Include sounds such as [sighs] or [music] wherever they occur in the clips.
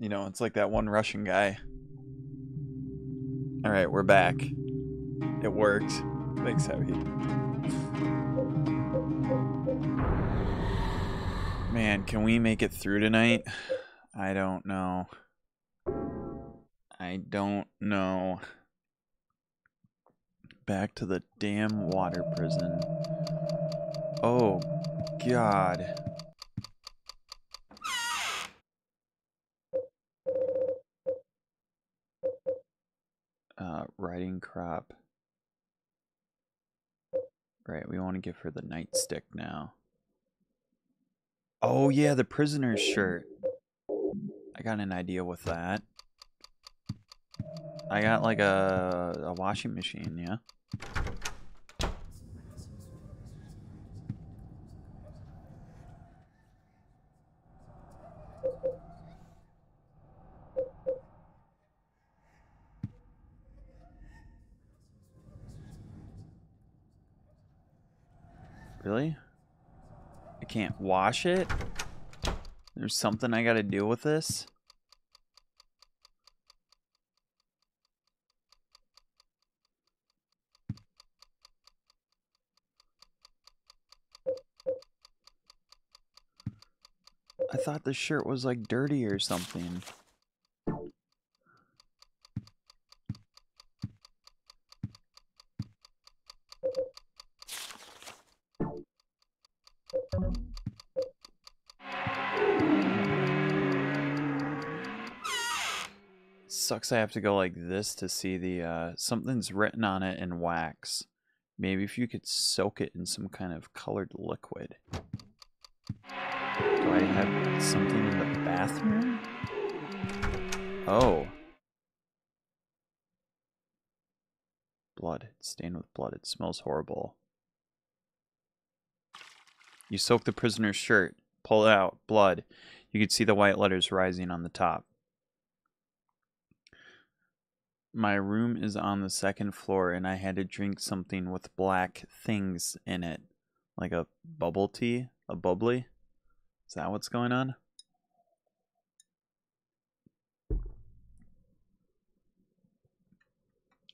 You know, it's like that one Russian guy. All right, we're back. It worked. Thanks, Heavy. Man, can we make it through tonight? I don't know. I don't know. Back to the damn water prison. Oh, God. Uh, riding crop. Right, we want to give her the nightstick now. Oh yeah, the prisoner's shirt. I got an idea with that. I got like a, a washing machine, yeah? Really? I can't wash it? There's something I gotta deal with this? I thought the shirt was like dirty or something. Sucks I have to go like this to see the, uh, something's written on it in wax. Maybe if you could soak it in some kind of colored liquid. Do I have something in the bathroom? Oh. Blood. It's stained with blood. It smells horrible. You soak the prisoner's shirt. Pull it out. Blood. You could see the white letters rising on the top. My room is on the second floor, and I had to drink something with black things in it. Like a bubble tea? A bubbly? Is that what's going on?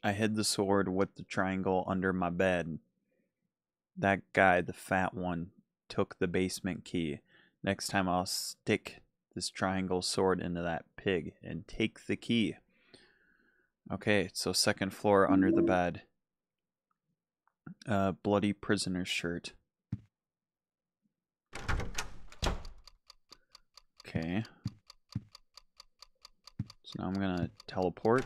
I hid the sword with the triangle under my bed. That guy, the fat one, took the basement key. Next time I'll stick this triangle sword into that pig and take the key. Okay, so second floor under the bed. Uh, bloody prisoner's shirt. Okay. So now I'm gonna teleport.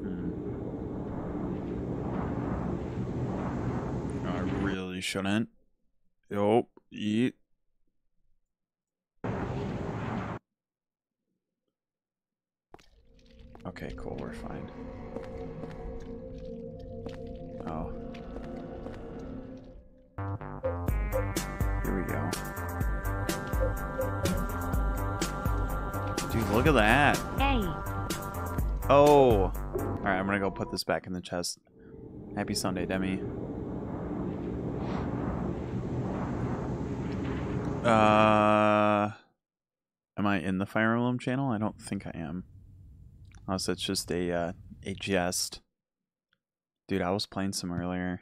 Hmm. I really shouldn't. Oh, eat. Okay, cool, we're fine. Oh. Here we go. Dude, look at that. Hey. Oh. Alright, I'm gonna go put this back in the chest. Happy Sunday, Demi. Uh, am I in the Fire Emblem channel? I don't think I am. Unless it's just a, uh, a jest. Dude, I was playing some earlier.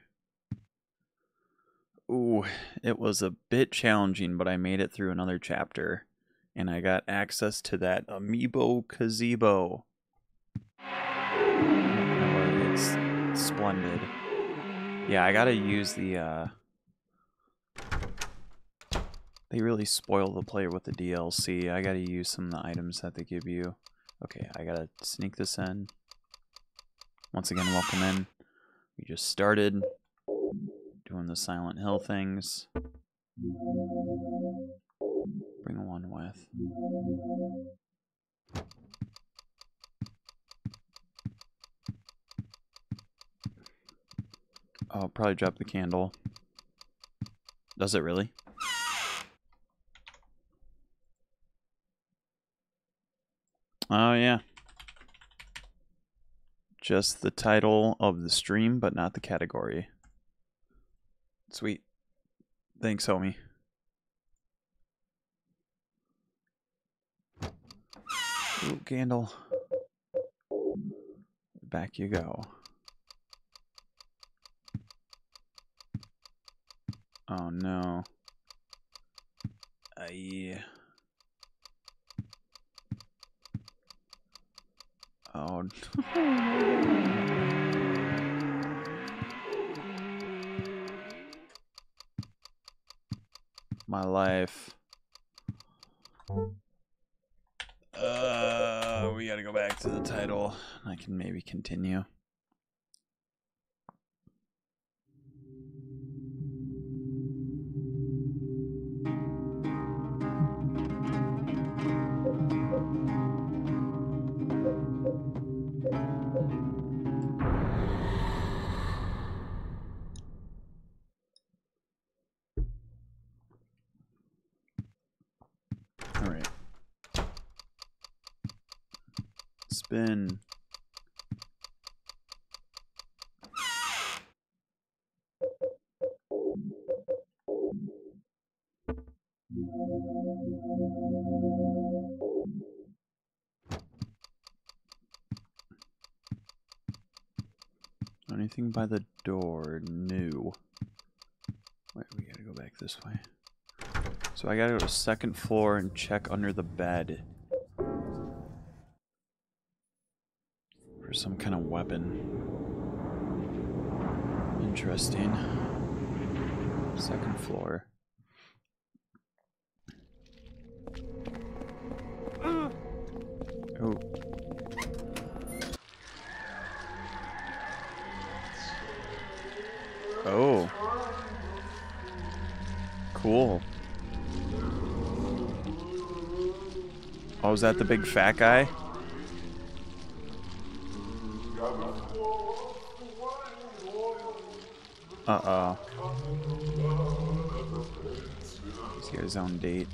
Ooh, it was a bit challenging, but I made it through another chapter. And I got access to that amiibo gazebo. It's splendid. Yeah, I gotta use the, uh... They really spoil the player with the DLC. I gotta use some of the items that they give you. Okay, I gotta sneak this in. Once again, welcome in. We just started doing the Silent Hill things. Bring one with. I'll probably drop the candle. Does it really? Oh, yeah. Just the title of the stream, but not the category. Sweet. Thanks, homie. Ooh, candle. Back you go. Oh no. I. Oh. My life. Uh, we gotta go back to the title. I can maybe continue. Anything by the door? New. Wait, we gotta go back this way. So I gotta go to second floor and check under the bed. For some kind of weapon. Interesting. Second floor. Is that the big fat guy? Uh-oh. He's got his own date.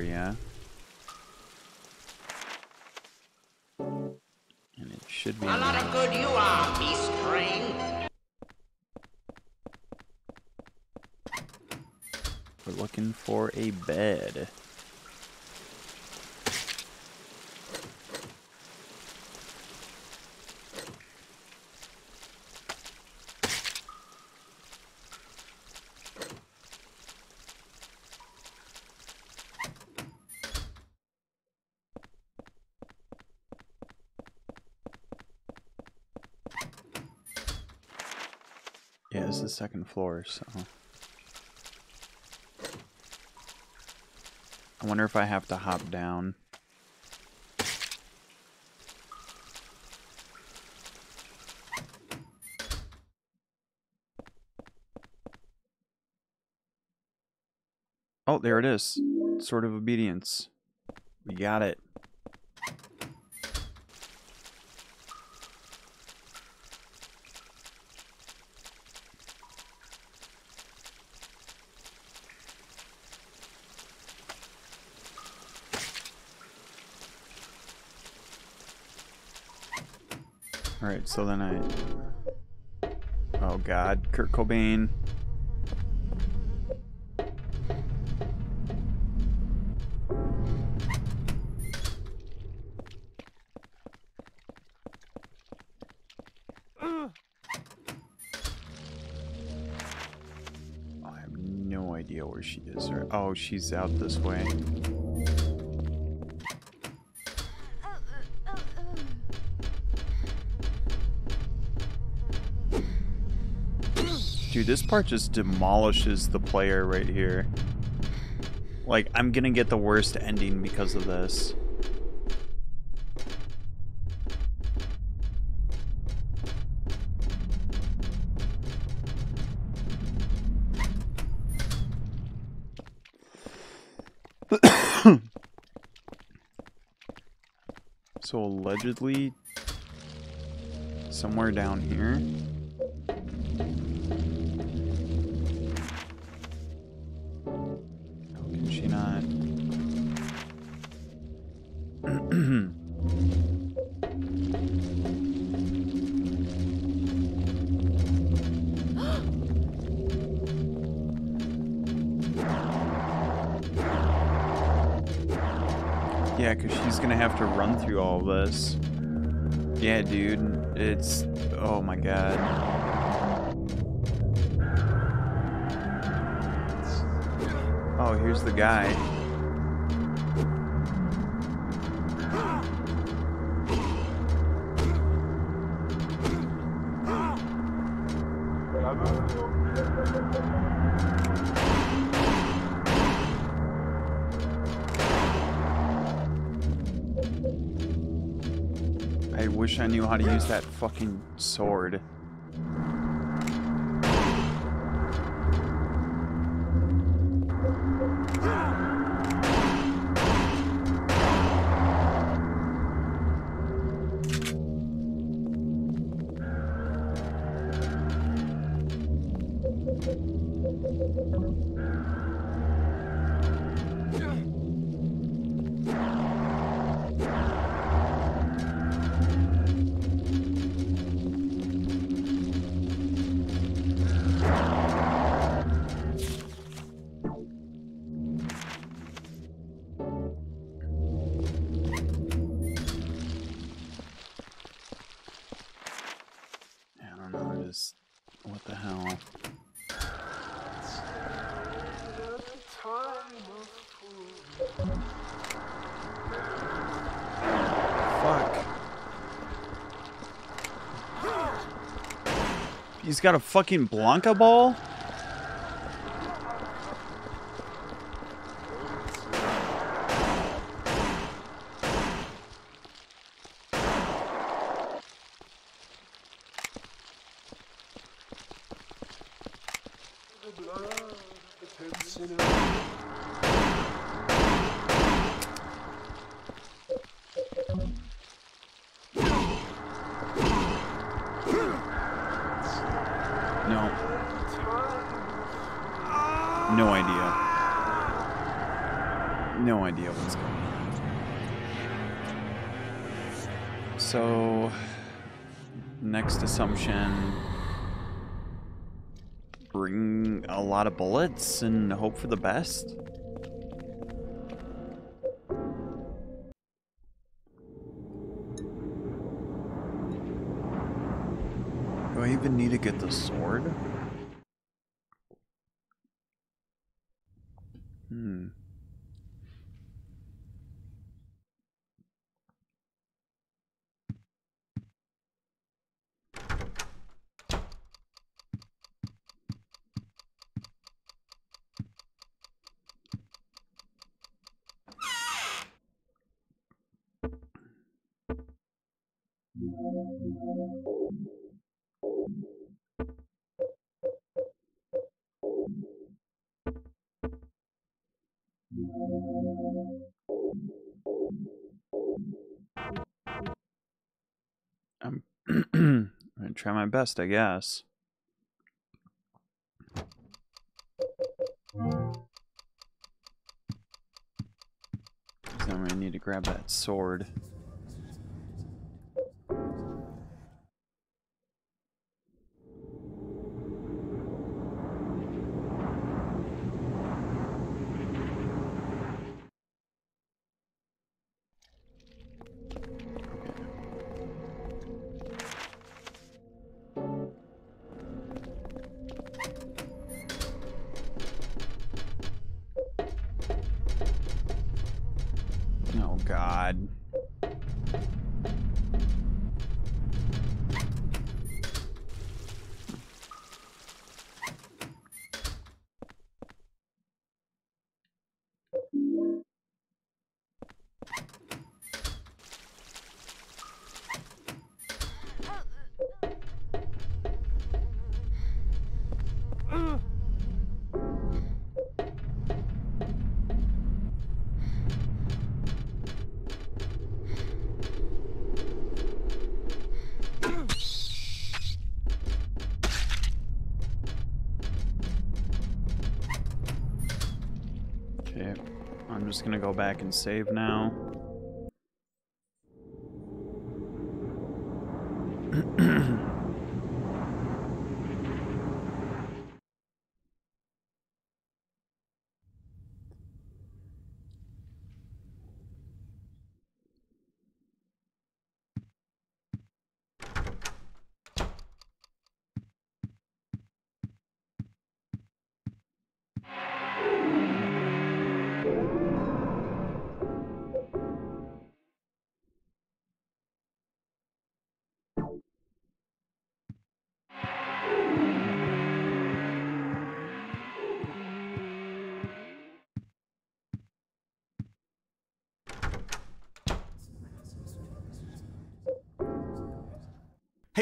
Yeah? And it should be. A lot of good you are, beast. We're looking for a bed. Second floor, so. I wonder if I have to hop down. Oh, there it is. Sword of Obedience. We got it. Alright, so then I... Oh god, Kurt Cobain. I have no idea where she is. Oh, she's out this way. Dude, this part just demolishes the player right here. Like, I'm gonna get the worst ending because of this. [coughs] so allegedly, somewhere down here... [clears throat] yeah, because she's gonna have to run through all this. Yeah, dude. It's... Oh my god. Oh, here's the guy. How to use that fucking sword. Got a fucking Blanca ball? No. No idea. No idea what's going on. So, next assumption bring a and hope for the best? Best, I guess. So I'm gonna need to grab that sword. Go back and save now.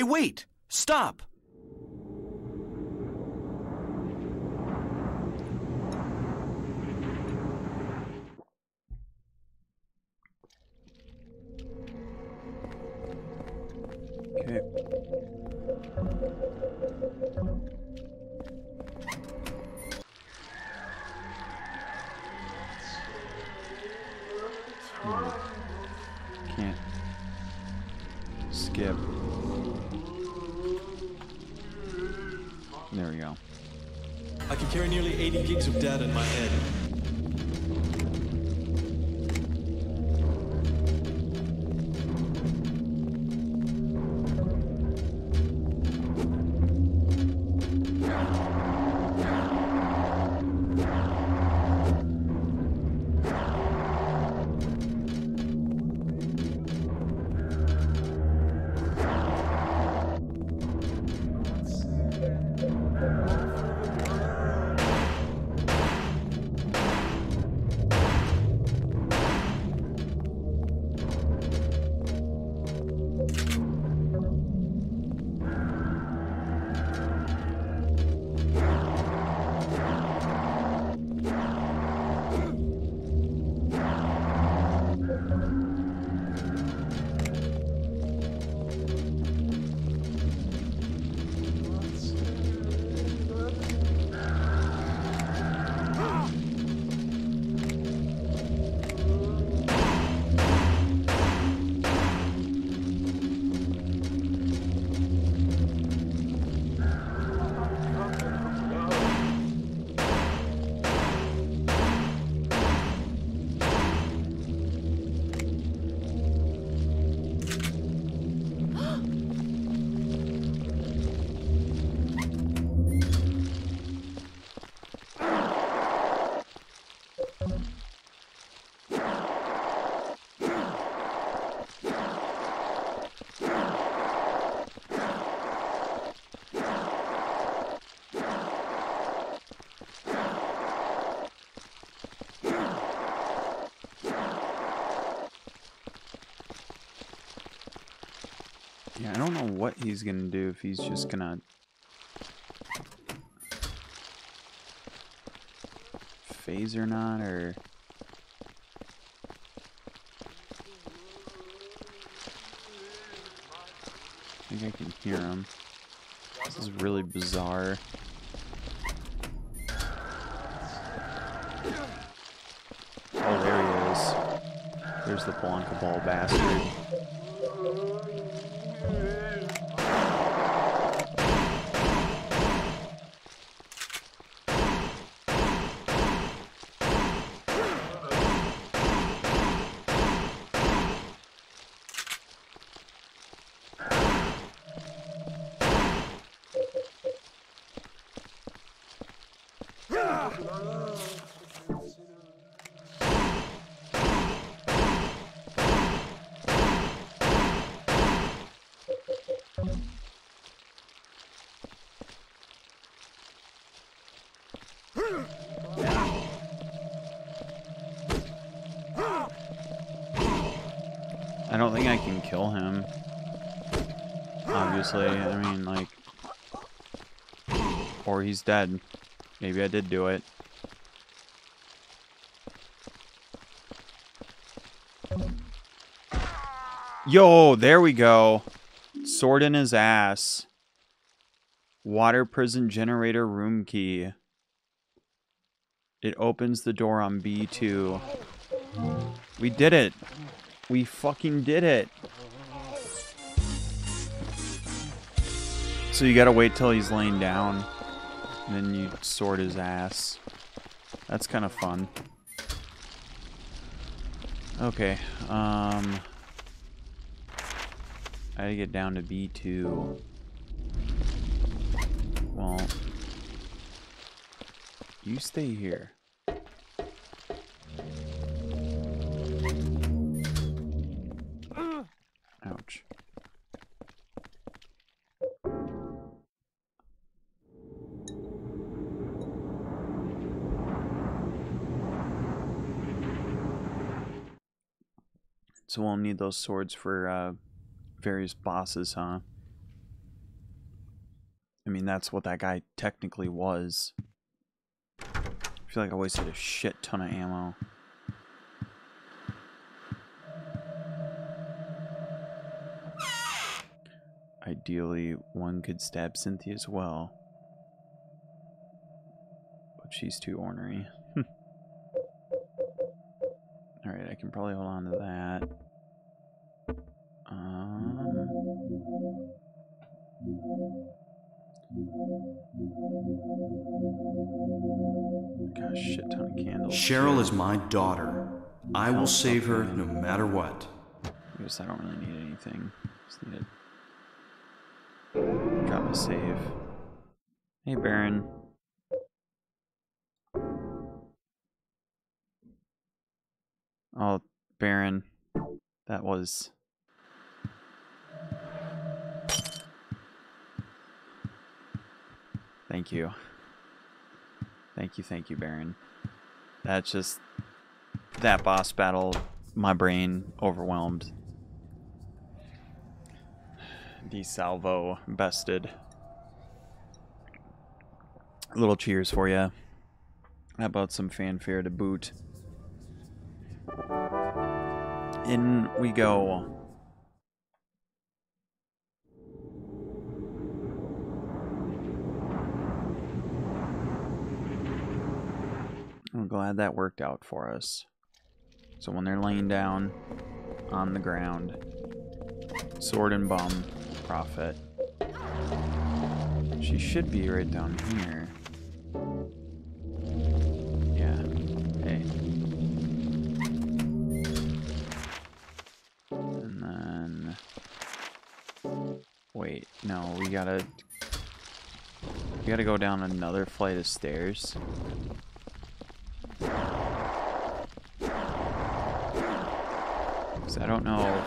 Hey, wait! Stop! Don't know what he's gonna do if he's just gonna phase or not, or I think I can hear him. This is really bizarre. Oh, there he is. There's the Blanca Ball bastard. I don't think I can kill him. Obviously, I mean, like... Or he's dead. Maybe I did do it. Yo, there we go. Sword in his ass. Water prison generator room key. It opens the door on B2. We did it. We fucking did it. So you gotta wait till he's laying down. And then you sword his ass. That's kind of fun. Okay, um... I gotta get down to B2. Well... You stay here. Ouch. So we'll need those swords for uh, various bosses, huh? I mean, that's what that guy technically was. I feel like I wasted a shit ton of ammo. Ideally, one could stab Cynthia as well. But she's too ornery. [laughs] Alright, I can probably hold on to that. Got a shit ton of candles. Cheryl is my daughter. I will save her no matter what. I guess I don't really need anything. Just need to drop a save. Hey, Baron. Oh, Baron. That was. Thank you. Thank you, thank you, Baron. That's just. That boss battle, my brain overwhelmed. DeSalvo bested. Little cheers for you. How about some fanfare to boot? In we go. Glad that worked out for us. So when they're laying down on the ground, sword and bum, profit. She should be right down here. Yeah. Hey. And then... Wait, no, we gotta... We gotta go down another flight of stairs. Because I don't know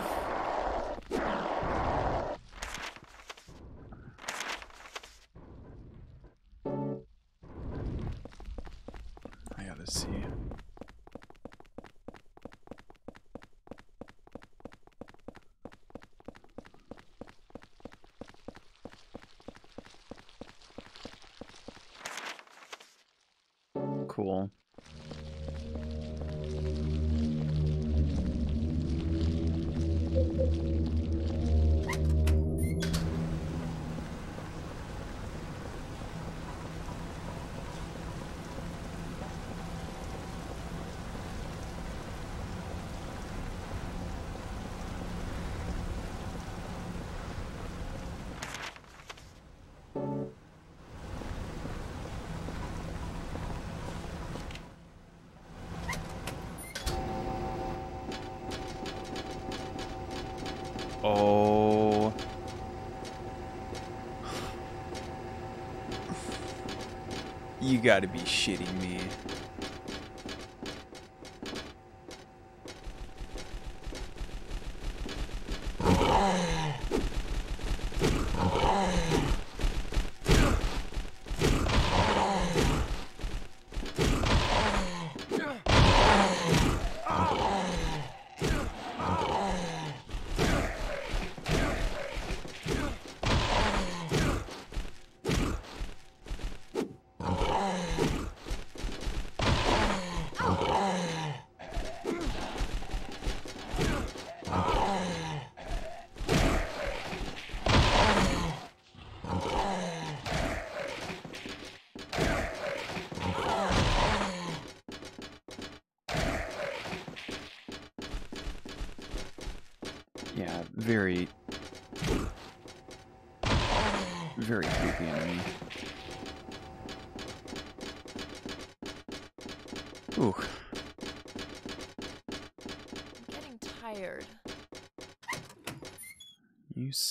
gotta be shitting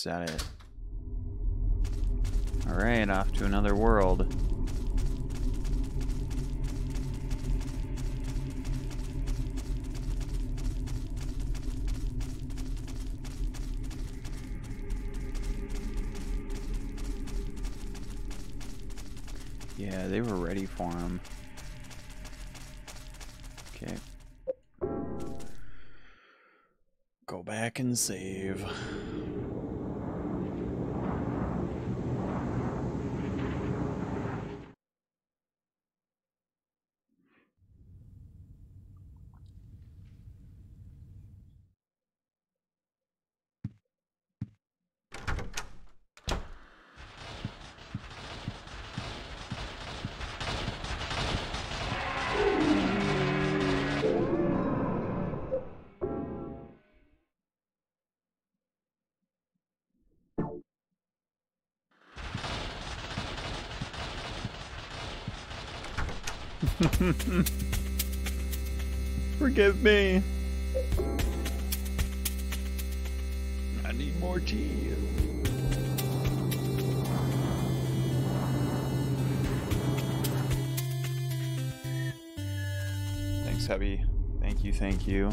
you said it. Alright, off to another world. Yeah, they were ready for him. Okay. Go back and save. [laughs] Forgive me. I need more cheese. Thanks, Heavy. Thank you, thank you.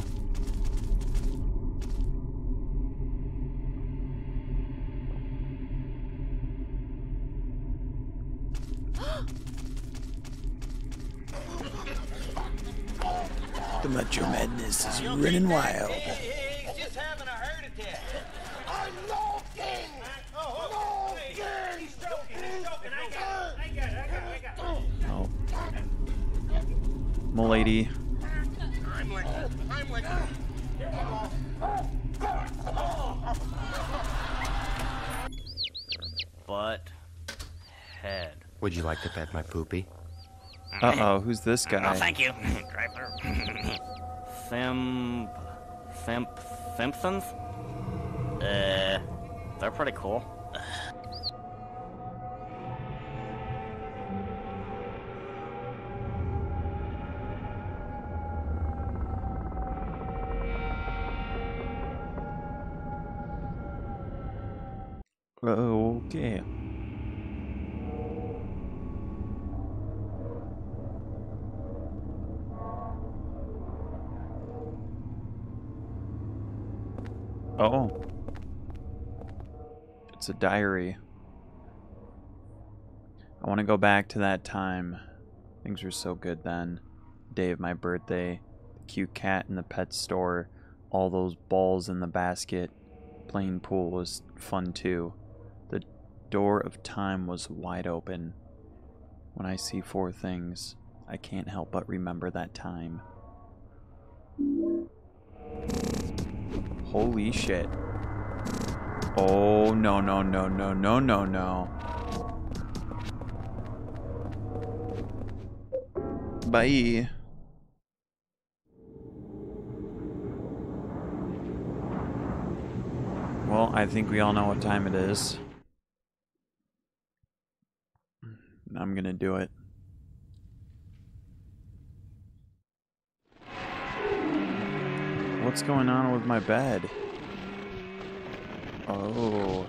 Running wild. He's just having a heart attack. I'm no king! No king! He's joking, he's joking. I got it, I got it, I got it, I got it. Oh. M'lady. Heimlich! Heimlich! butt, head. Would you like to pet my poopy? Uh oh, who's this guy? Oh, thank you. [laughs] Drive Thimp, Thimp, Thimpsons? Uh, they're pretty cool. Okay. Oh. It's a diary. I want to go back to that time. Things were so good then. Day of my birthday, the cute cat in the pet store, all those balls in the basket. Playing pool was fun too. The door of time was wide open. When I see four things, I can't help but remember that time. Holy shit. Oh, no, no, no, no, no, no, no. Bye. Well, I think we all know what time it is. I'm gonna do it. What's going on with my bed? Oh,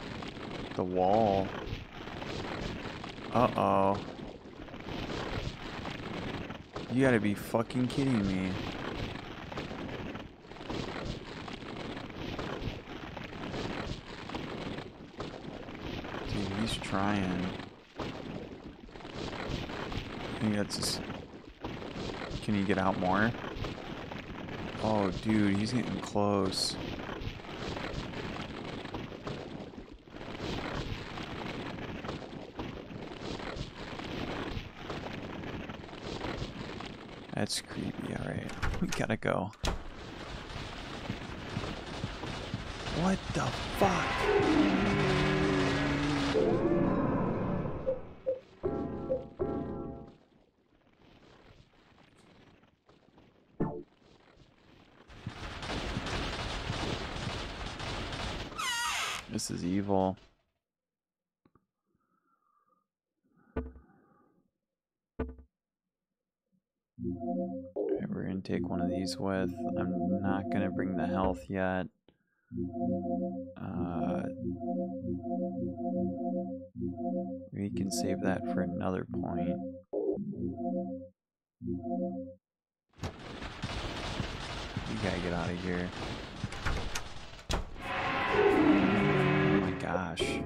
the wall. Uh-oh. You gotta be fucking kidding me. Dude, he's trying. Can he get out more? Oh, dude, he's getting close. That's creepy, alright. [laughs] We gotta go. What the fuck? Take one of these with. I'm not gonna bring the health yet. Uh, we can save that for another point. We gotta get out of here. Oh my gosh.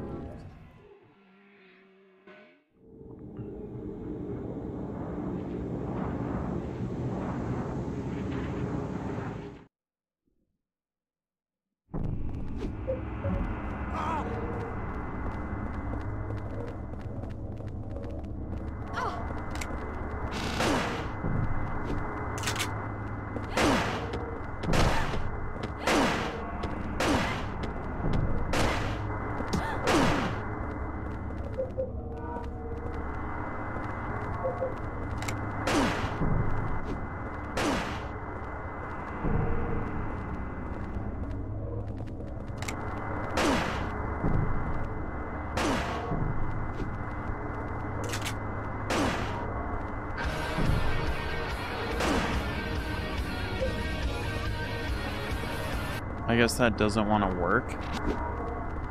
I guess that doesn't want to work.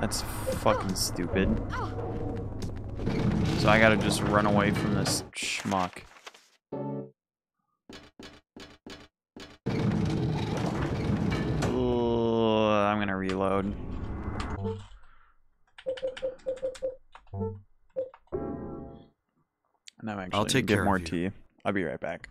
That's fucking stupid. So I gotta just run away from this schmuck. I'm gonna reload. And I'm actually I'll take care more you. tea. I'll be right back.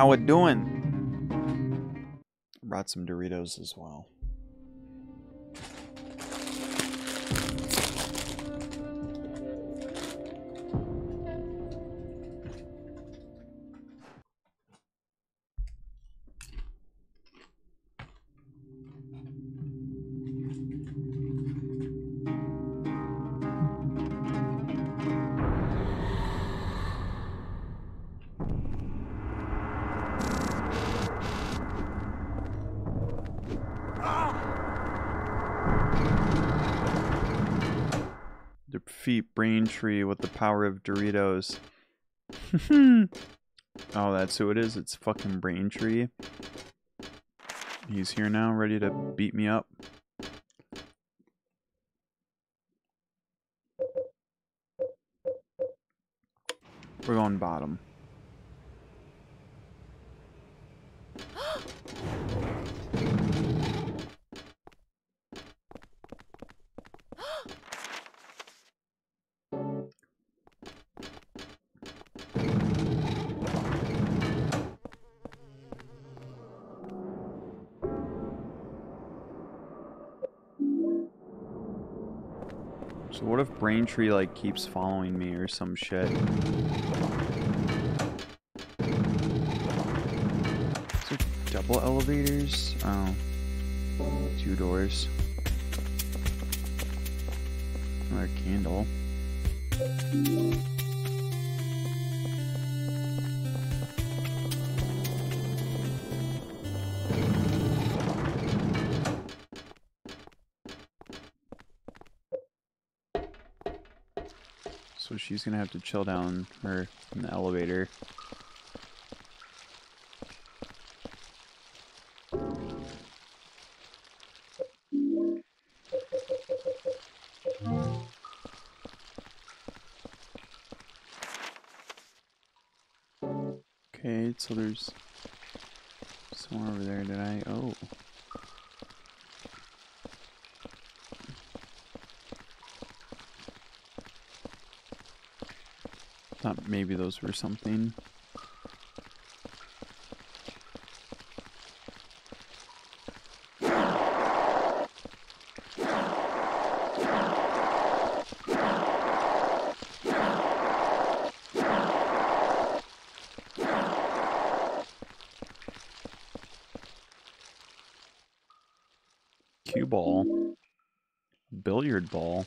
How it doing? Brought some Doritos as well. Power of Doritos. oh, that's who it is. It's fucking Braintree. He's here now, ready to beat me up. We're going bottom. So what if Braintree like keeps following me or some shit? Is there double elevators? Oh. Two doors. Another candle. She's gonna have to chill down her in the elevator. Those were something. Cue ball. Billiard ball.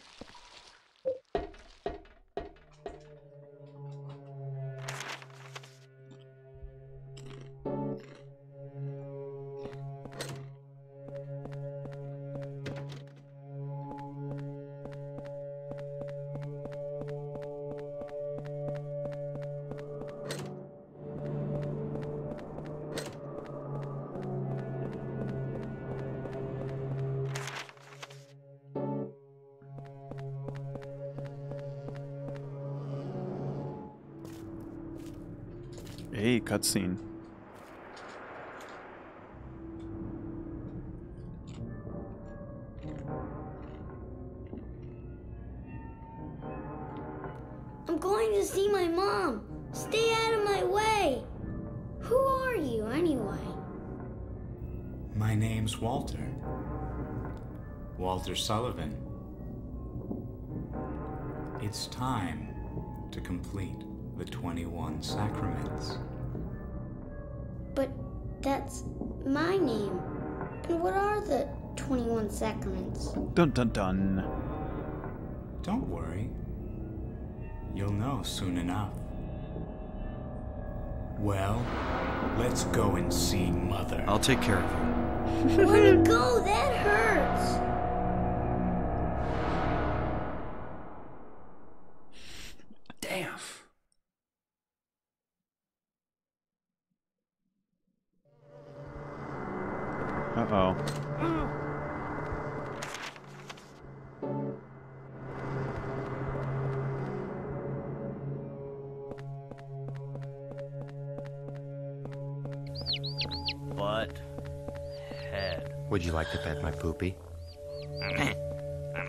Walter Sullivan. It's time to complete the 21 sacraments. But that's my name. And what are the 21 sacraments? Dun dun dun. Don't worry. You'll know soon enough. Well, let's go and see Mother. I'll take care of her. Let me go, that hurts. To pet my poopy?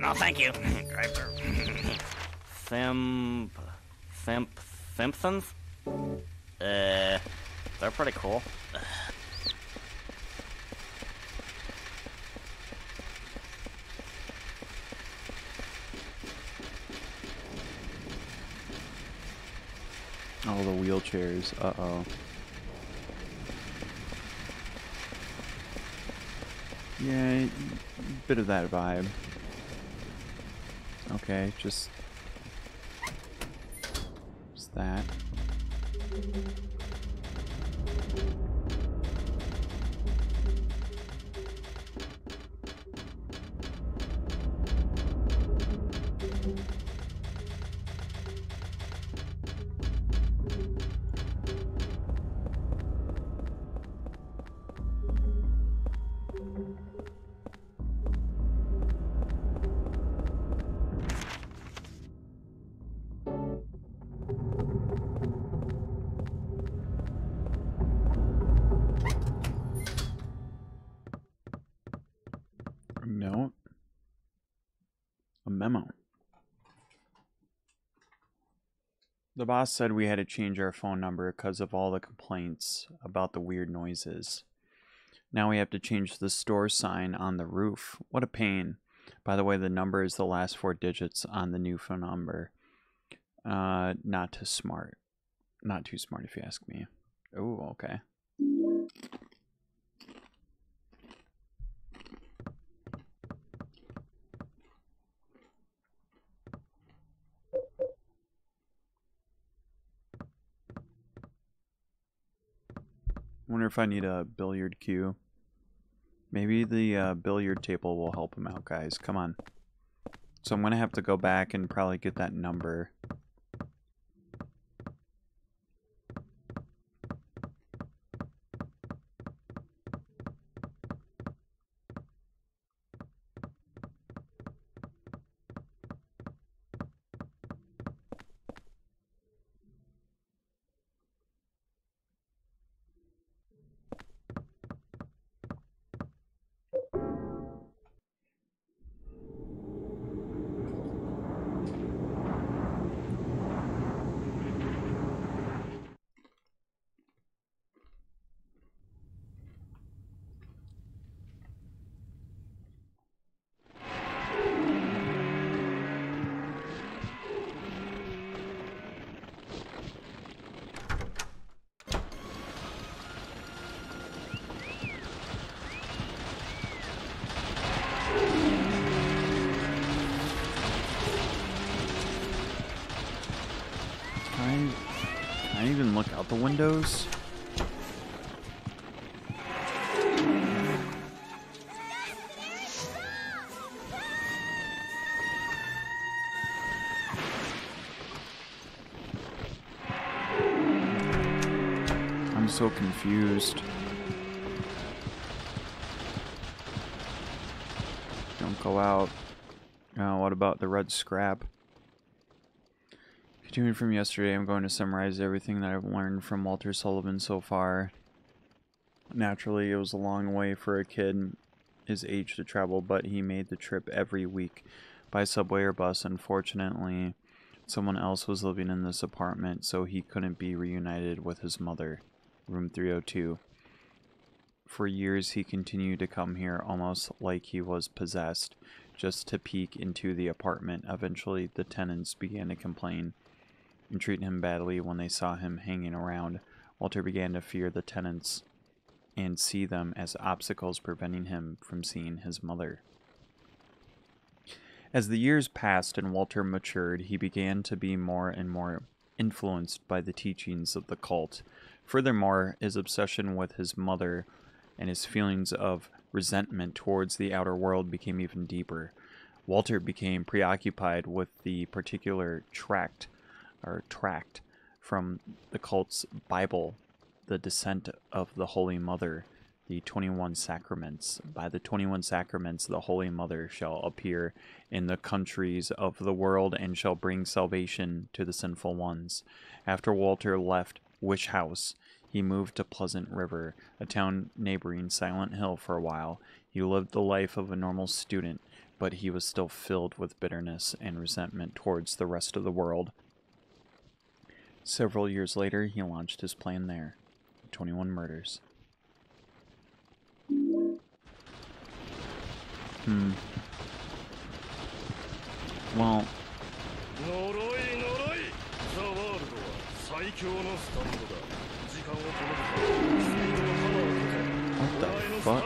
no, thank you. Drive through. Thimp. Thimp. Thimpsons? Uh, they're pretty cool. All the wheelchairs. Uh oh. Yeah, bit of that vibe. Okay, just. Just that. Boss said we had to change our phone number because of all the complaints about the weird noises. Now we have to change the store sign on the roof. What a pain. By the way, the number is the last four digits on the new phone number. Uh, not too smart. Not too smart if you ask me. Oh, okay. Wonder if I need a billiard cue. Maybe the uh, billiard table will help him out, guys. Come on. So I'm gonna have to go back and probably get that number. The scrap? Continuing from yesterday, I'm going to summarize everything that I've learned from Walter Sullivan so far. Naturally, it was a long way for a kid his age to travel, but he made the trip every week by subway or bus. Unfortunately, someone else was living in this apartment, so he couldn't be reunited with his mother. Room 302. For years, he continued to come here almost like he was possessed, just to peek into the apartment. Eventually, the tenants began to complain and treat him badly when they saw him hanging around. Walter began to fear the tenants and see them as obstacles preventing him from seeing his mother. As the years passed and Walter matured, he began to be more and more influenced by the teachings of the cult. Furthermore, his obsession with his mother and his feelings of resentment towards the outer world became even deeper. Walter became preoccupied with the particular tract or tract from the cult's Bible, the descent of the Holy Mother, the 21 sacraments. By the 21 sacraments, the Holy Mother shall appear in the countries of the world and shall bring salvation to the sinful ones. After Walter left Wish House, he moved to Pleasant River, a town neighboring Silent Hill, for a while. He lived the life of a normal student, but he was still filled with bitterness and resentment towards the rest of the world. Several years later, he launched his plan there 21 murders. Hmm. Well, what the fuck?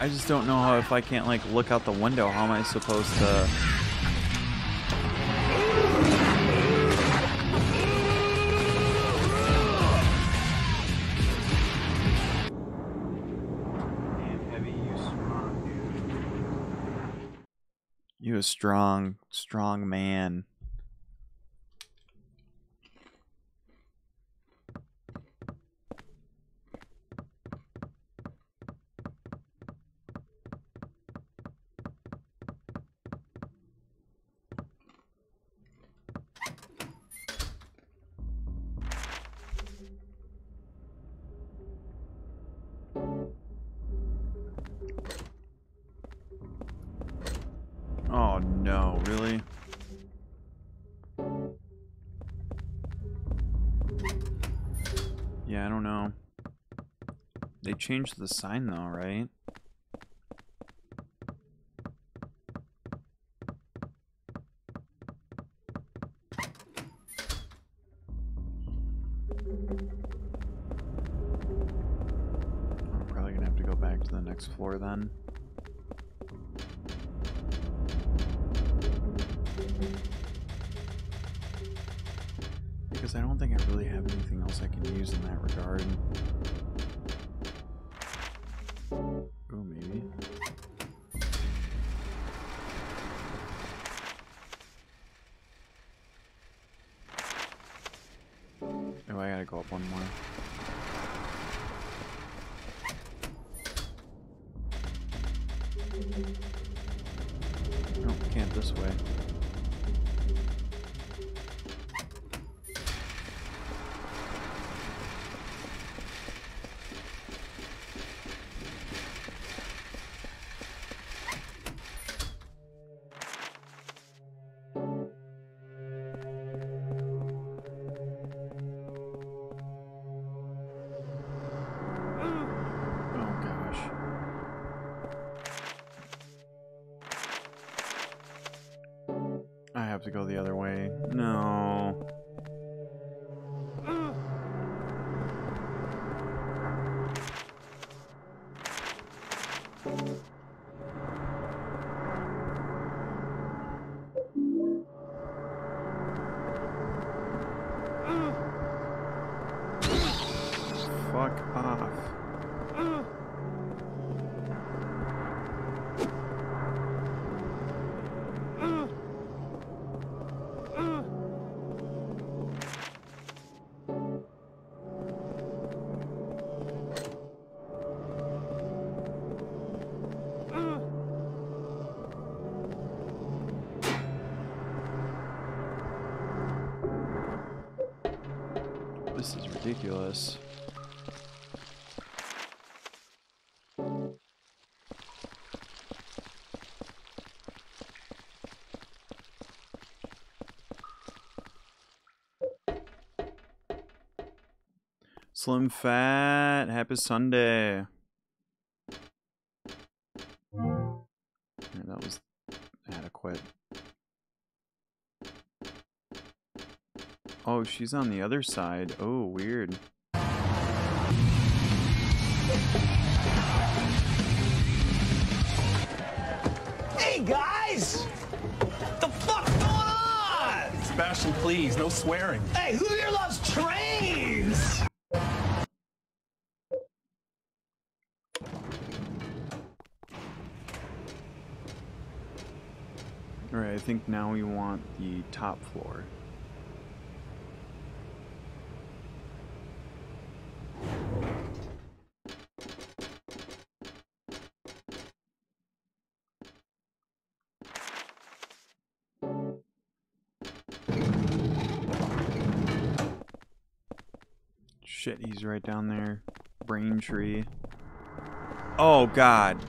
I just don't know how if I can't like look out the window, how am I supposed to... A strong, strong man. They changed the sign though, right? Slim Fat, happy Sunday. Yeah, that was adequate. Oh, she's on the other side. Oh, weird. Hey guys! What the fuck's going on? Sebastian, please, no swearing. Hey, who here loves trains? Alright, I think now we want the top floor. Shit, he's right down there. Braintree. Oh god.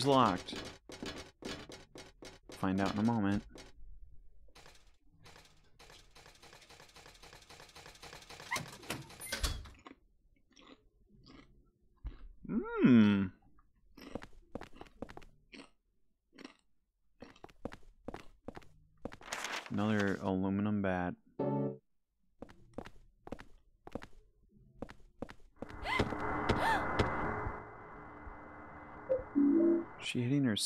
Door's locked. Find out in a moment.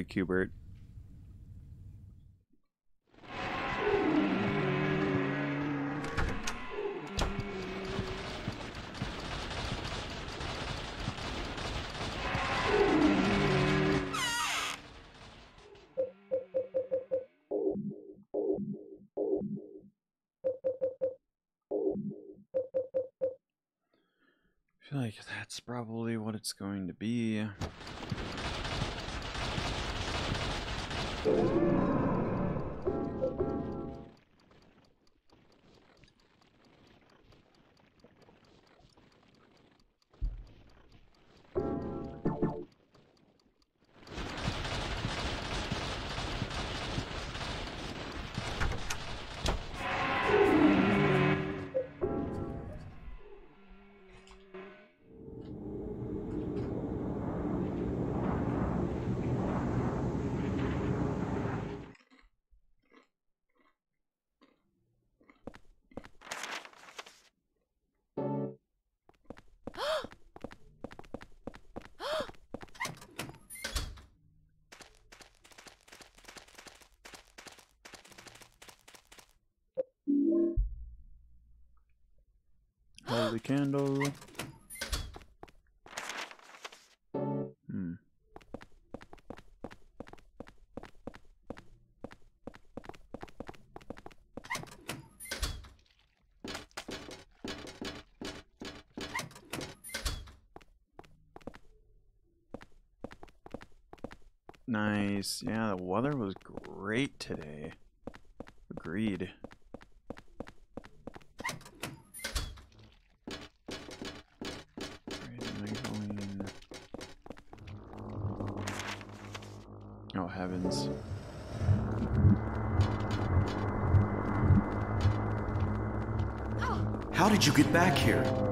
Kubert. I feel like that's probably what it's going to be. Thank you. Holy candle. Hmm. Nice. Yeah, the weather was great today. Agreed. You get back here?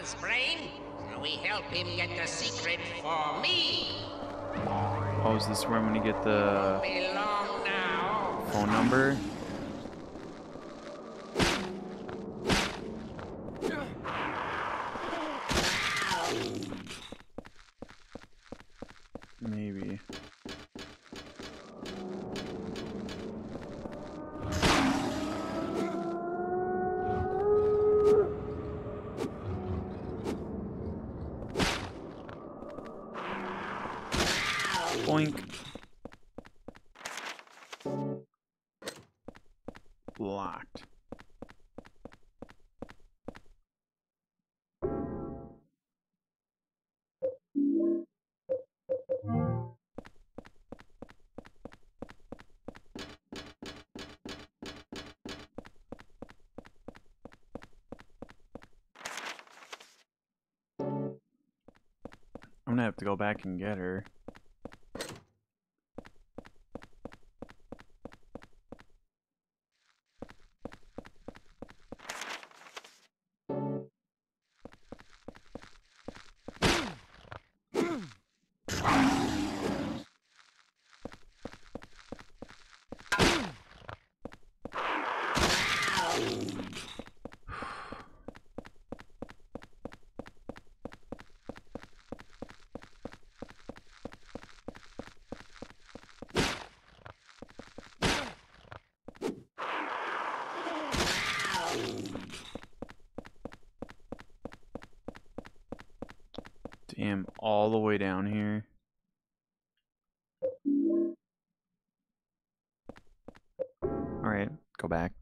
Fuzzbrain. Shall we help him get the secret for me? Oh, is this where I'm gonna get the Be long now. phone number? Gonna have to go back and get her.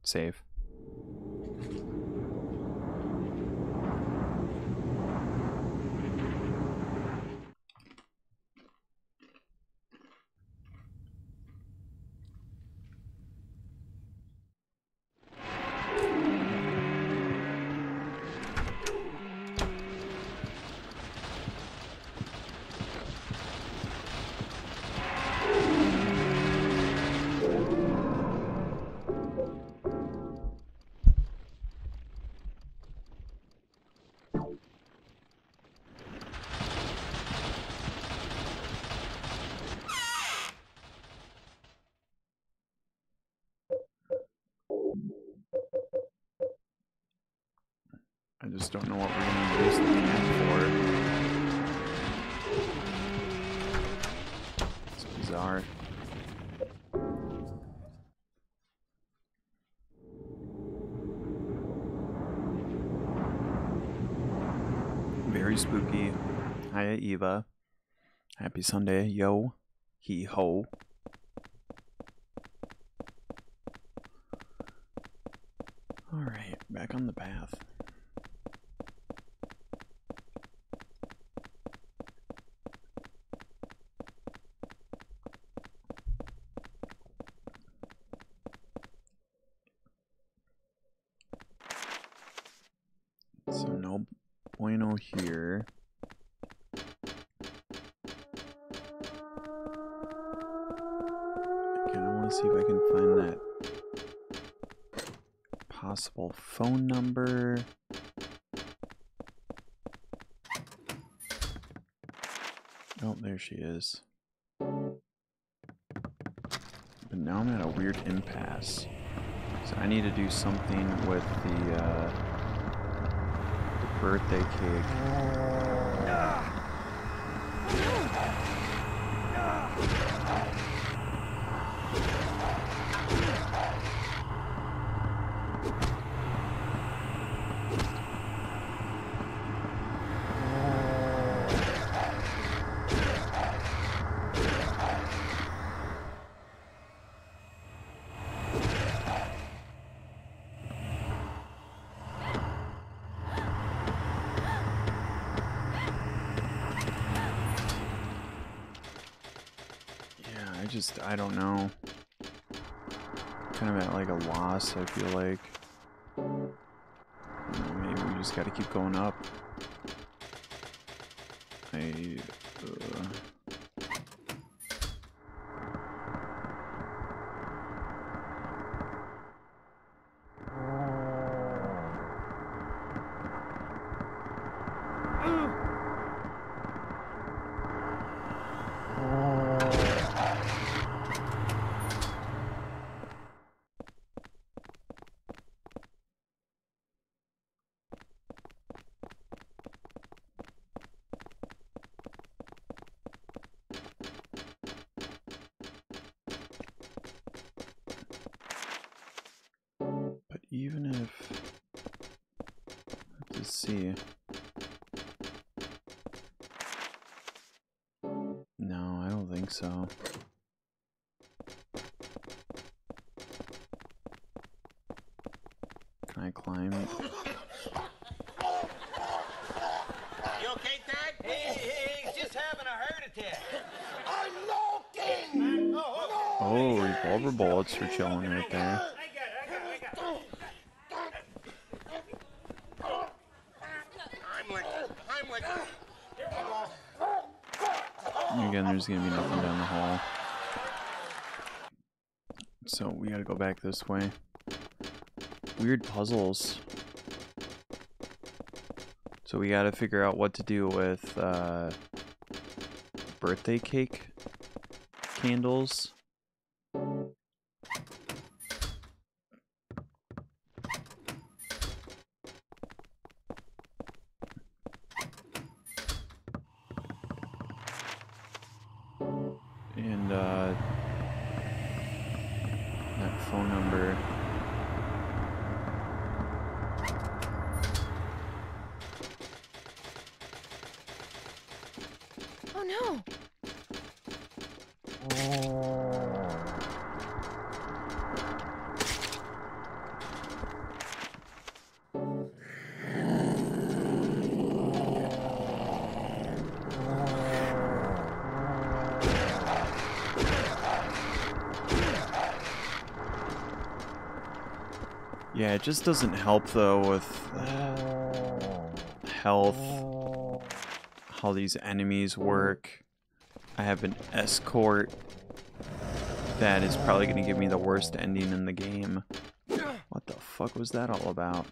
Save. Spooky. Hiya Eva. Happy Sunday, yo. He ho. Alright, back on the path. So no bueno here. Again, I want to see if I can find that possible phone number. Oh, there she is. But now I'm at a weird impasse. So I need to do something with the, uh, the birthday cake. Yeah, I just, I don't know. Kind of at like a loss, I feel like. Maybe we just gotta keep going up. I. Uh, chilling right there. Again, there's gonna be nothing down the hall. So we gotta go back this way. Weird puzzles. So we gotta figure out what to do with uh, birthday cake candles. Just doesn't help though with uh, health, how these enemies work. I have an escort that is probably going to give me the worst ending in the game. What the fuck was that all about?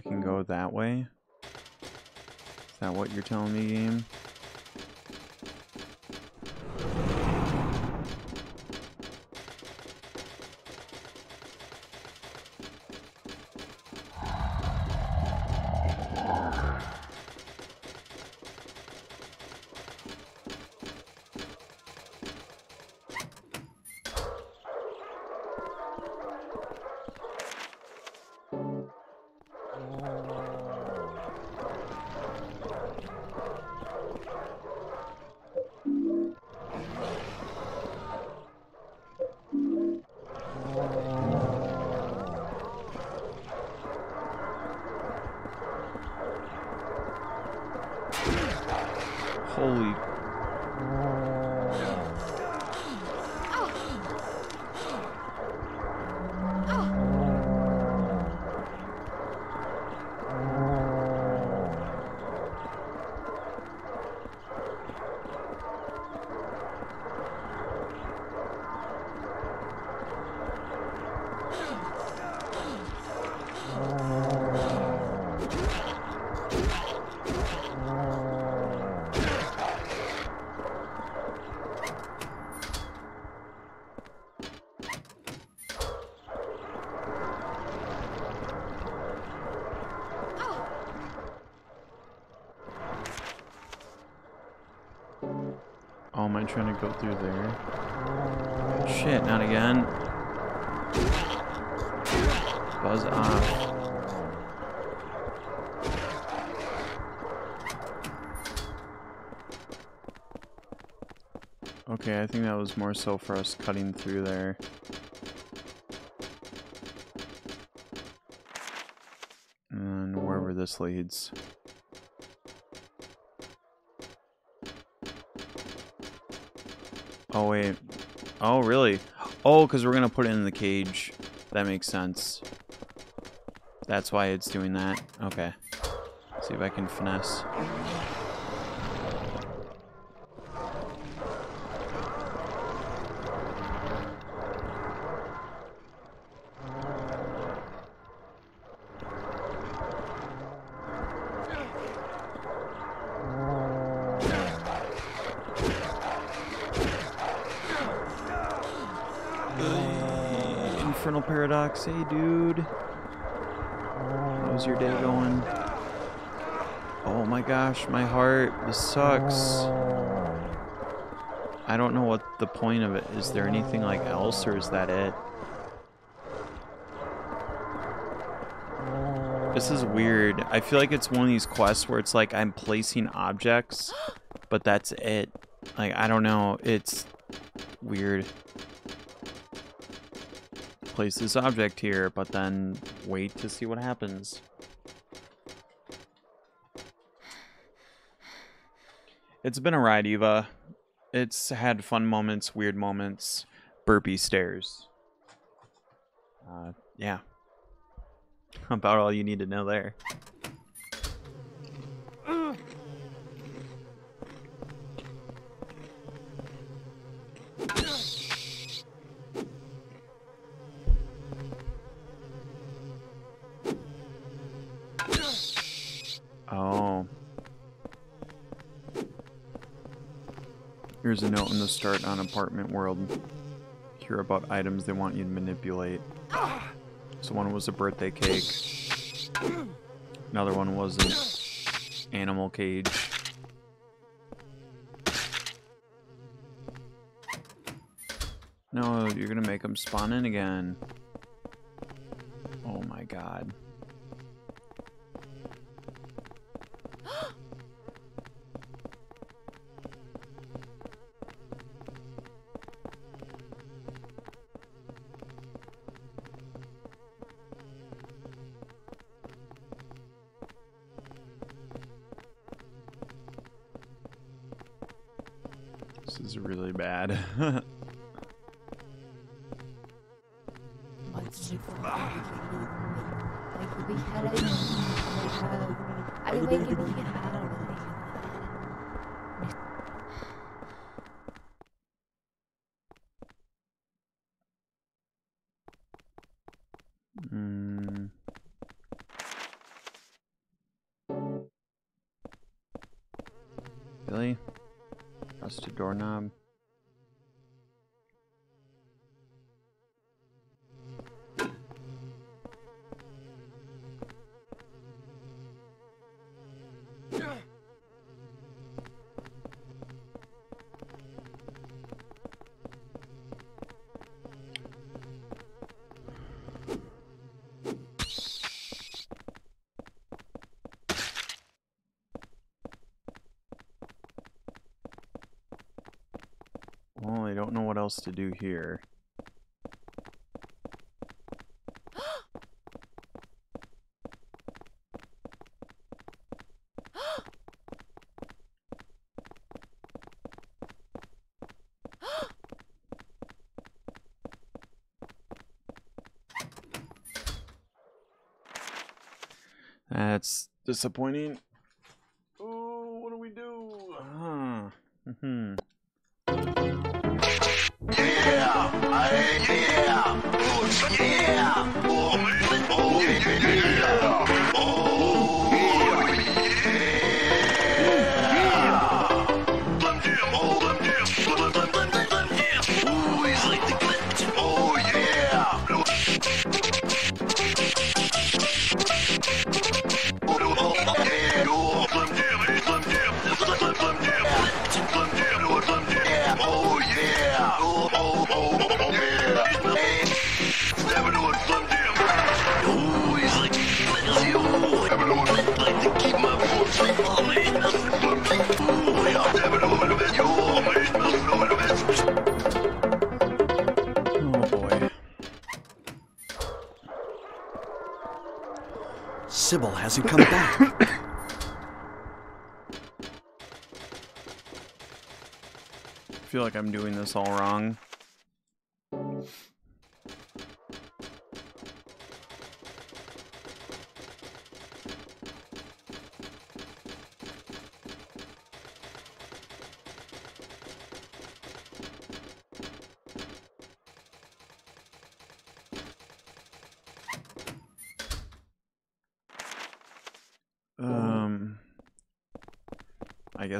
I can go that way? Is that what you're telling me, game? Through there? Shit, not again. Buzz off. Okay, I think that was more so for us cutting through there. And wherever this leads. Oh, wait. Oh, really? Oh, because we're going to put it in the cage. That makes sense. That's why it's doing that. Okay. See if I can finesse. Gosh, my heart. This sucks. I don't know what the point of it. Is there anything like else or is that it? This is weird. I feel like it's one of these quests where it's like I'm placing objects, but that's it. Like, I don't know. It's weird. Place this object here, but then wait to see what happens. It's been a ride, Eva. It's had fun moments, weird moments, burpee stairs. Uh, yeah. [laughs] About all you need to know there. Here's a note in the start on apartment world. Hear about items they want you to manipulate. So one was a birthday cake. Another one was an animal cage. No, you're gonna make them spawn in again. Oh my god. This is really bad. Mm. Really? Rusted doorknob. Well, I don't know what else to do here. [gasps] That's disappointing. Sybil hasn't come back. [coughs] I feel like I'm doing this all wrong.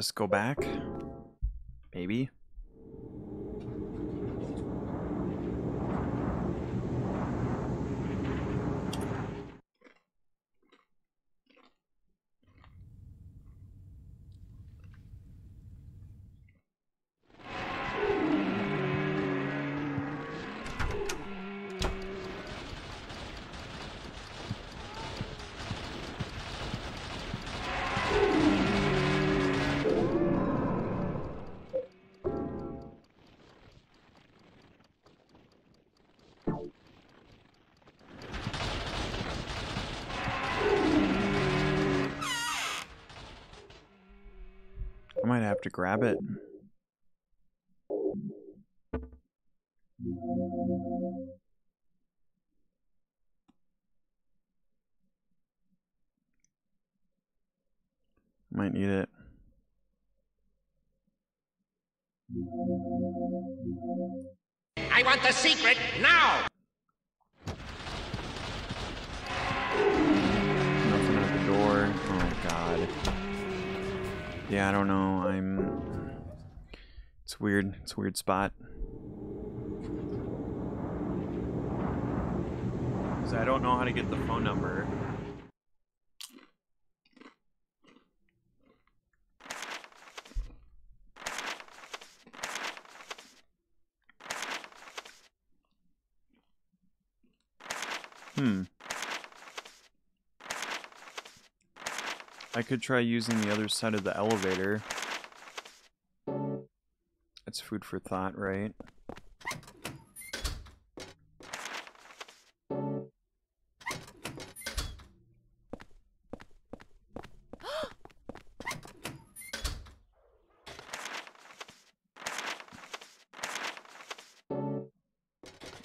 Guess go back. Grab it. Might need it. I want the secret weird. It's a weird spot. 'Cause I don't know how to get the phone number. Hmm. I could try using the other side of the elevator. Food for thought, right? [gasps]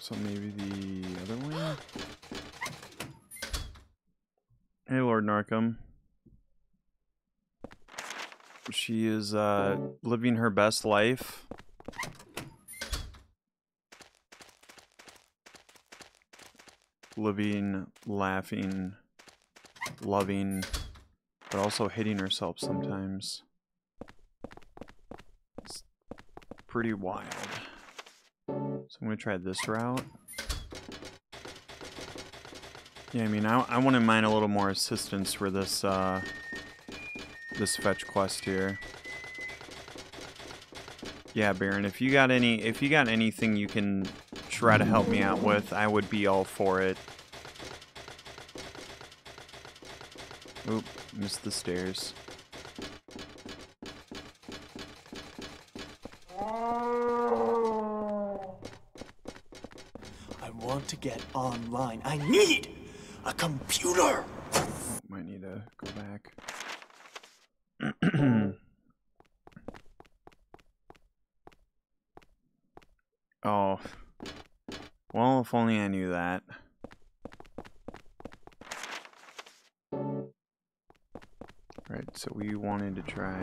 So maybe the other one? [gasps] Hey, Lord Narcom. She is uh, living her best life. Living, laughing, loving, but also hitting herself sometimes. It's pretty wild. So I'm gonna try this route. Yeah, I mean, I, I wouldn't a little more assistance for this, uh, this fetch quest here. Yeah, Baron, if you got any, if you got anything you can try to help me out with, I would be all for it. Oop, missed the stairs. I want to get online. I need a computer. Might need to go back. [clears throat] oh. Well, if only I knew that. So we wanted to try.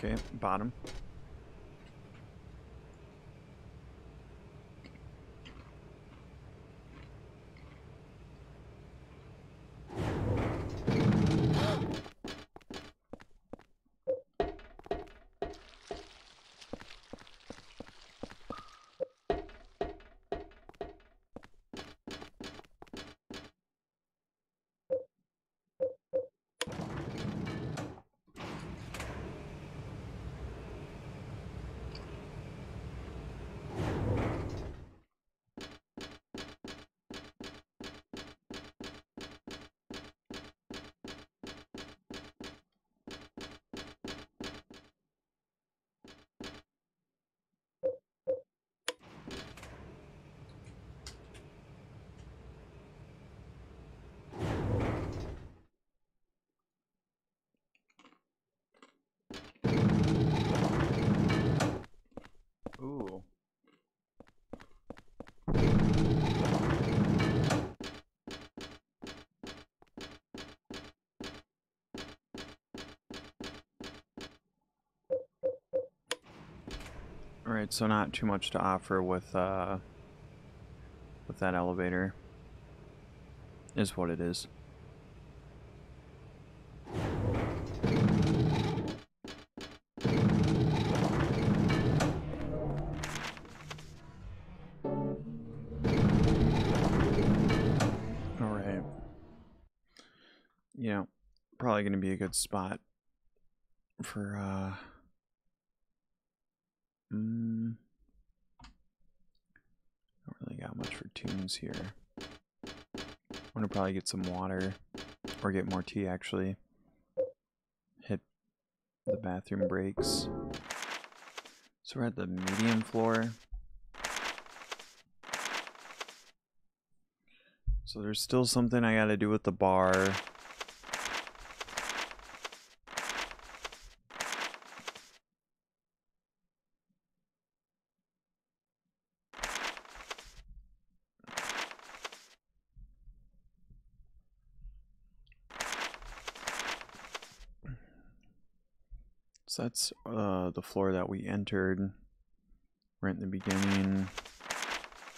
Okay, bottom. Ooh. Alright, so not too much to offer with uh with that elevator. Is what it is. Alright. Know, probably gonna be a good spot for uh mm, don't really got much for tunes here. I'm gonna probably get some water or get more tea actually. Hit the bathroom breaks. So we're at the medium floor. So there's still something I gotta do with the bar. That's uh, the floor that we entered right in the beginning.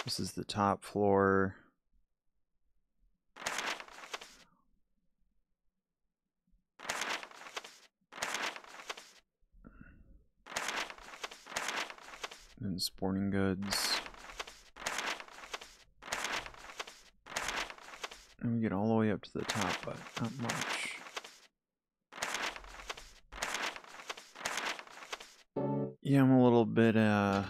This is the top floor. And sporting goods. And we get all the way up to the top, but not much. Bit uh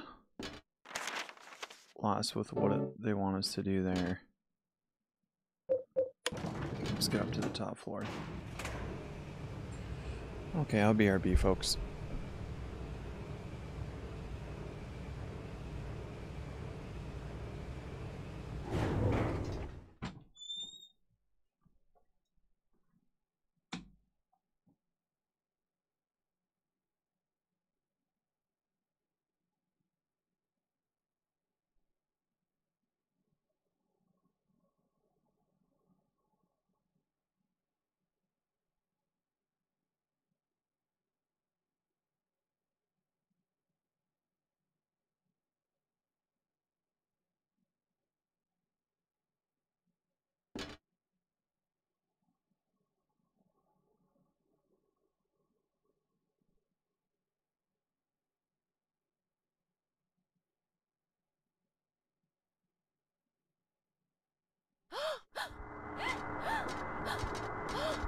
lost with what they want us to do there. Let's get up to the top floor. Okay, I'll BRB, folks. Huh?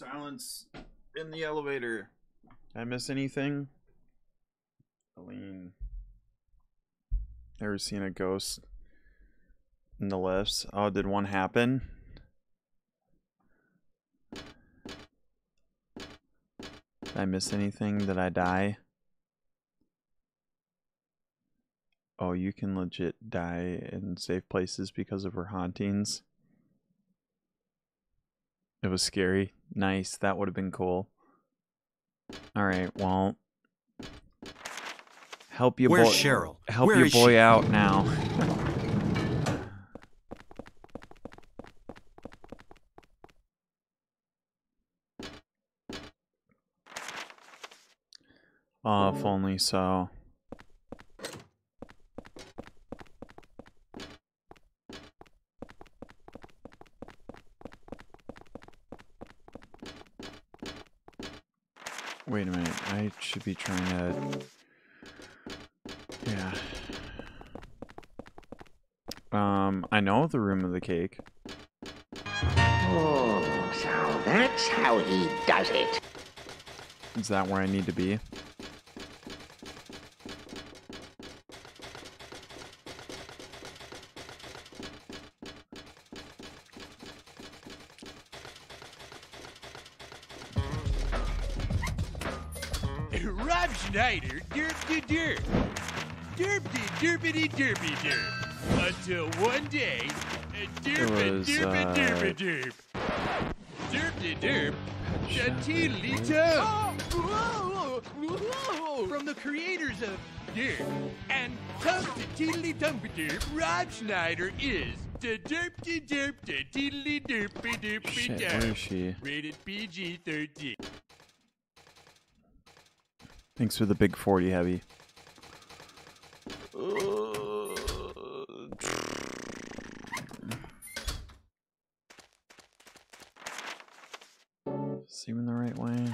Silence in the elevator. Did I miss anything? Aline. Ever seen a ghost in the lifts? Oh, did one happen? Did I miss anything? Did I die? Oh, you can legit die in safe places because of her hauntings. It was scary. Nice. That would have been cool. All right. Well, help your Where's boy. Cheryl? Help Where your boy she? out now. [laughs] Oh, if only so. Wait a minute. I should be trying to. Yeah. Um, I know the room of the cake. Oh, so that's how he does it. Is that where I need to be? Derp. Until one day, a derp It was, derp uh, derp derp. Derp de derp. The. From the creators of Derp and Tum to Teedly Dumpy Derp, Rob Schneider is the derp de derp de teedly derpy derpy Shit, derp. where is she? Rated PG 13. Thanks for the big 40 heavy. Seeming the right way.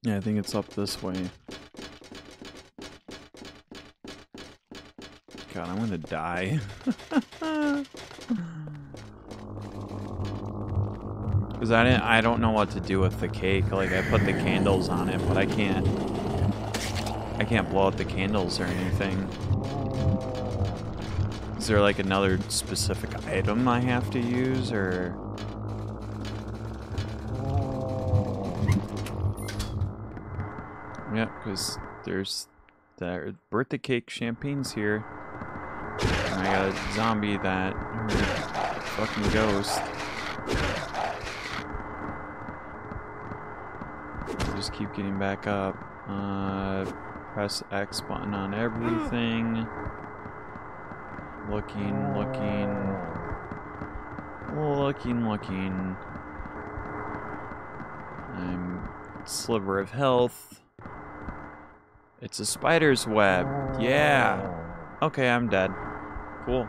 Yeah, I think it's up this way. God, I'm gonna die. [laughs] Cause I didn't, I don't know what to do with the cake. Like I put the candles on it, but I can't, I can't blow out the candles or anything. Is there like another specific item I have to use, or? Yeah, because there's the birthday cake champagne's here. And I got a zombie that fucking ghost. Just keep getting back up. Uh, press X button on [gasps] everything. Looking, looking. Looking, looking. I'm sliver of health. It's a spider's web. Yeah. Okay, I'm dead. Cool.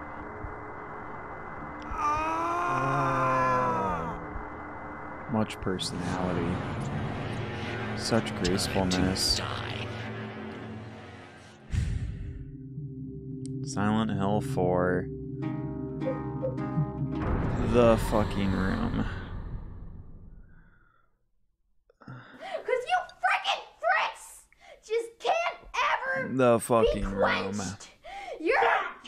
Much personality. Such gracefulness. Silent Hill 4. The fucking room. Cause you freaking fricks just can't ever The be fucking room. quenched. Your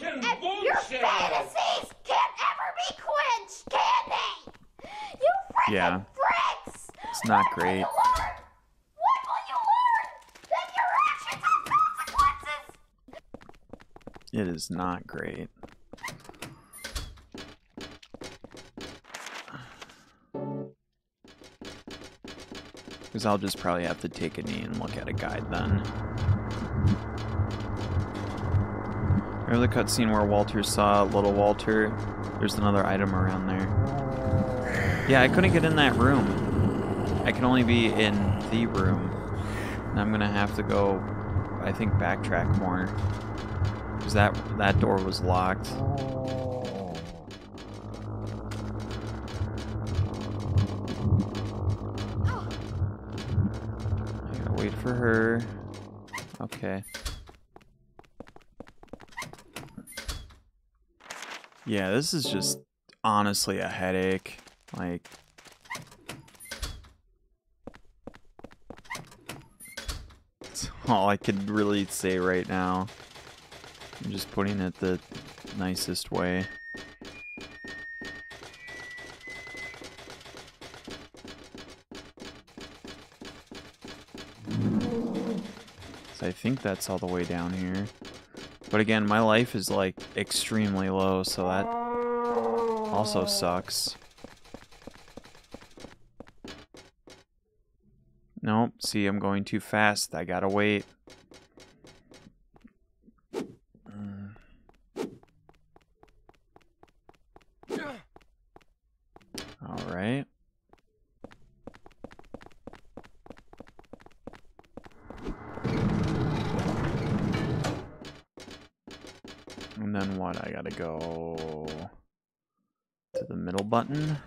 and your fantasies can't ever be quenched, can they? You freaking Yeah. fricks! It's not great. you learn? When will you learn that your actions have consequences? It is not great. Because I'll just probably have to take a knee and look at a guide then. Remember the cutscene where Walter saw little Walter? There's another item around there. Yeah, I couldn't get in that room. I can only be in the room. And I'm gonna have to go, I think, backtrack more. Because that, that door was locked. I gotta wait for her. Okay. Yeah, this is just honestly a headache. Like, it's all I could really say right now. I'm just putting it the nicest way. So I think that's all the way down here. But again, my life is like extremely low, so that also sucks. Nope, see, I'm going too fast. I gotta wait. Mm. Alright. And then what? I gotta go to the middle button.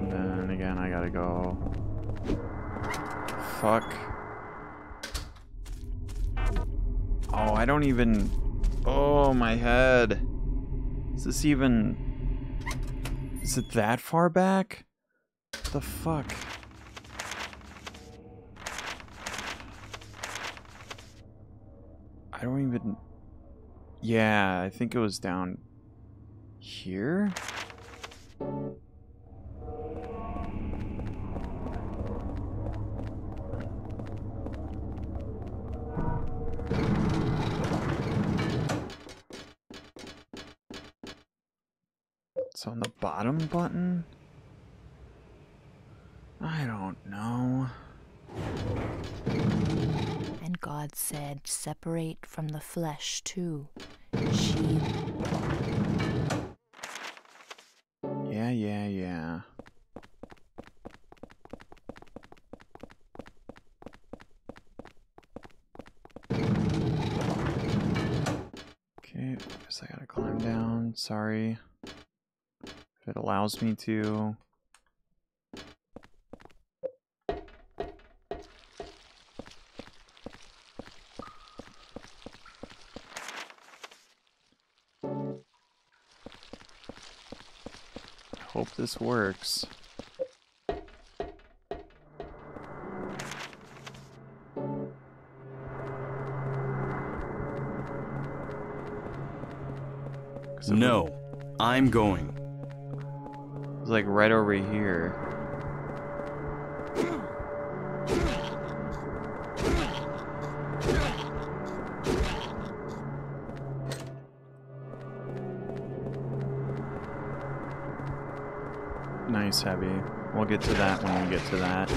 And then again, I gotta go. Fuck. Oh, I don't even. Oh, my head. Is this even. Is it that far back? The fuck? I don't even... Yeah, I think it was down here? From the flesh too. Yeah, yeah, yeah. Okay, I guess I gotta climb down. Sorry. If it allows me to. This works. No, I'm going. It's like right over here. We'll get to that when we get to that.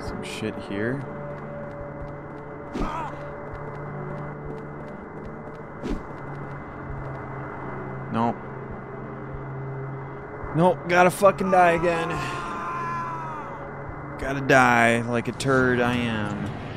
Some shit here. Nope. Nope, gotta fucking die again. Gotta die like a turd I am.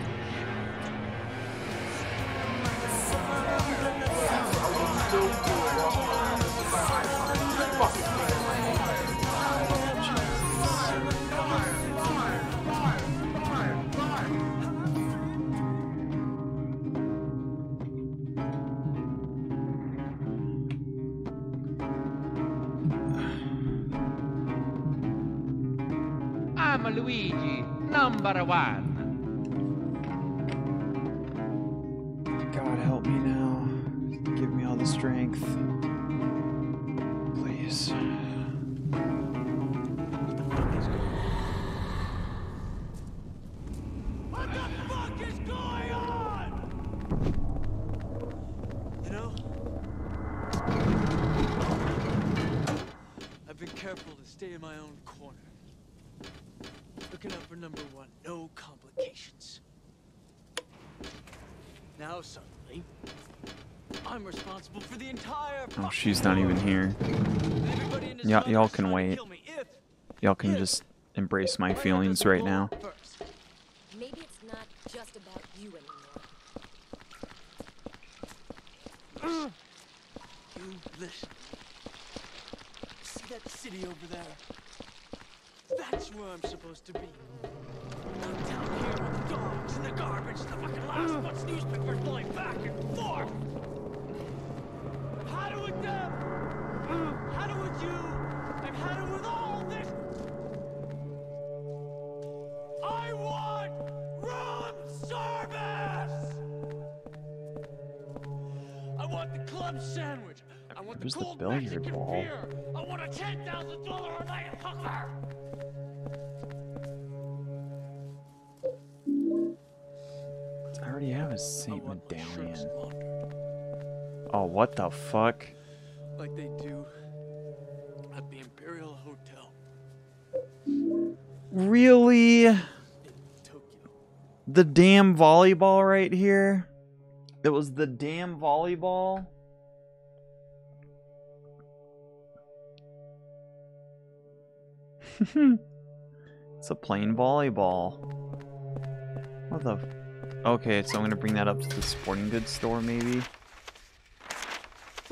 Y'all can wait. Y'all can just embrace my feelings right now. Beer. I want a ten thousand dollar a night hooker. I already have a Saint Medallion. Oh, what the fuck? like they do at the Imperial Hotel. Really? The damn volleyball right here? It was the damn volleyball? [laughs] it's a plain volleyball. What the? Okay, so I'm gonna bring that up to the sporting goods store, maybe. [sighs]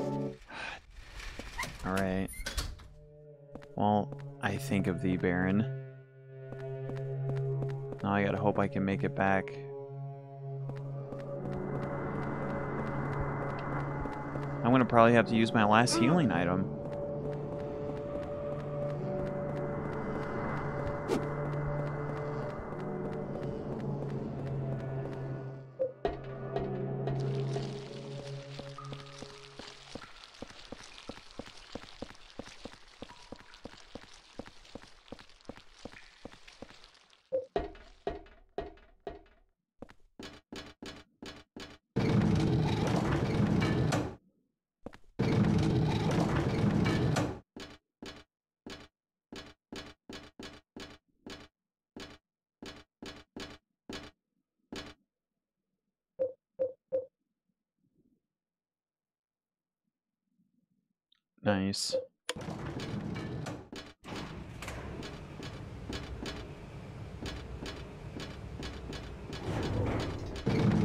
Alright. Well, I think of thee, Baron. Now I gotta hope I can make it back. I'm gonna probably have to use my last healing item. Nice.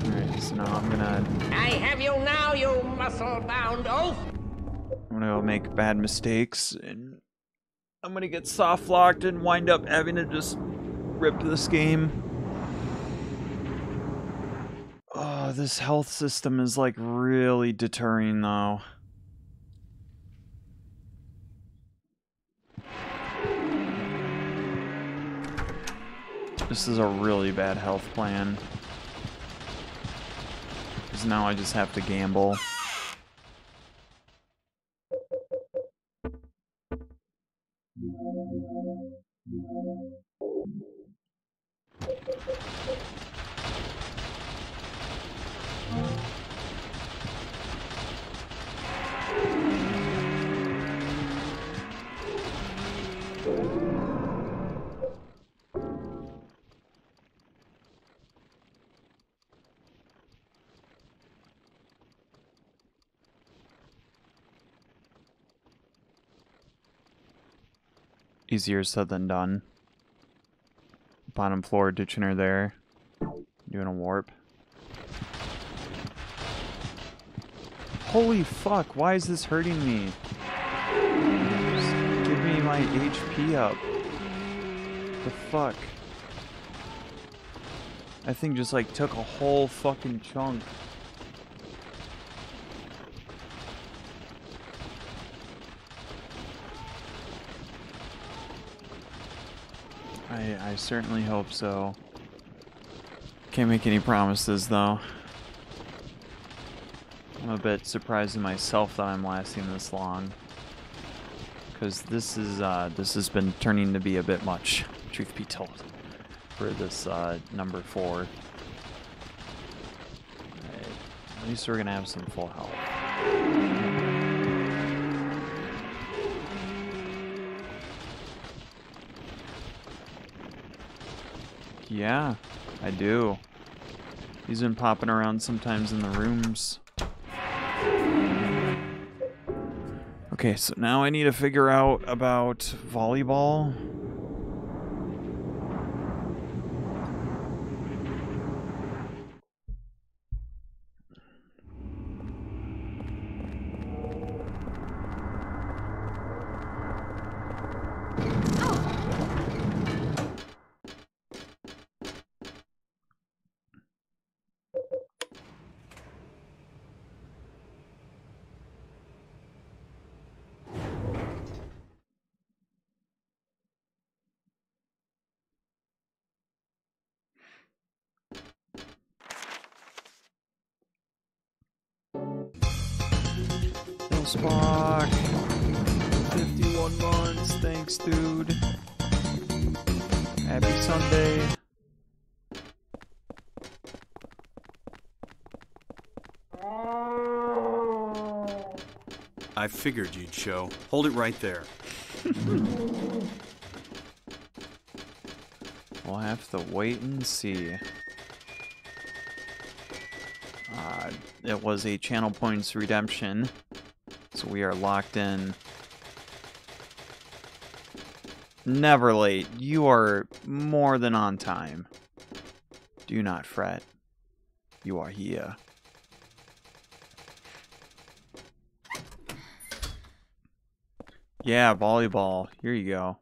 Alright, so now I'm gonna I have you now, you muscle-bound oaf! I'm gonna go make bad mistakes and I'm gonna get soft locked and wind up having to just rip this game. Oh, this health system is like really deterring though. This is a really bad health plan. Because now I just have to gamble. Easier said than done. Bottom floor, ditching her there. Doing a warp. Holy fuck, why is this hurting me? Just give me my HP up. The fuck? That thing just like took a whole fucking chunk. I, I certainly hope so. Can't make any promises though. I'm a bit surprised in myself that I'm lasting this long. Cause this is uh this has been turning to be a bit much, truth be told, for this uh number four. Alright, At least we're gonna have some full health. Yeah, I do. He's been popping around sometimes in the rooms. Okay, so now I need to figure out about volleyball. Figured you'd show. Hold it right there. [laughs] We'll have to wait and see. Uh, it was a channel points redemption, so we are locked in. Never late. You are more than on time. Do not fret. You are here. Yeah, volleyball. Here you go.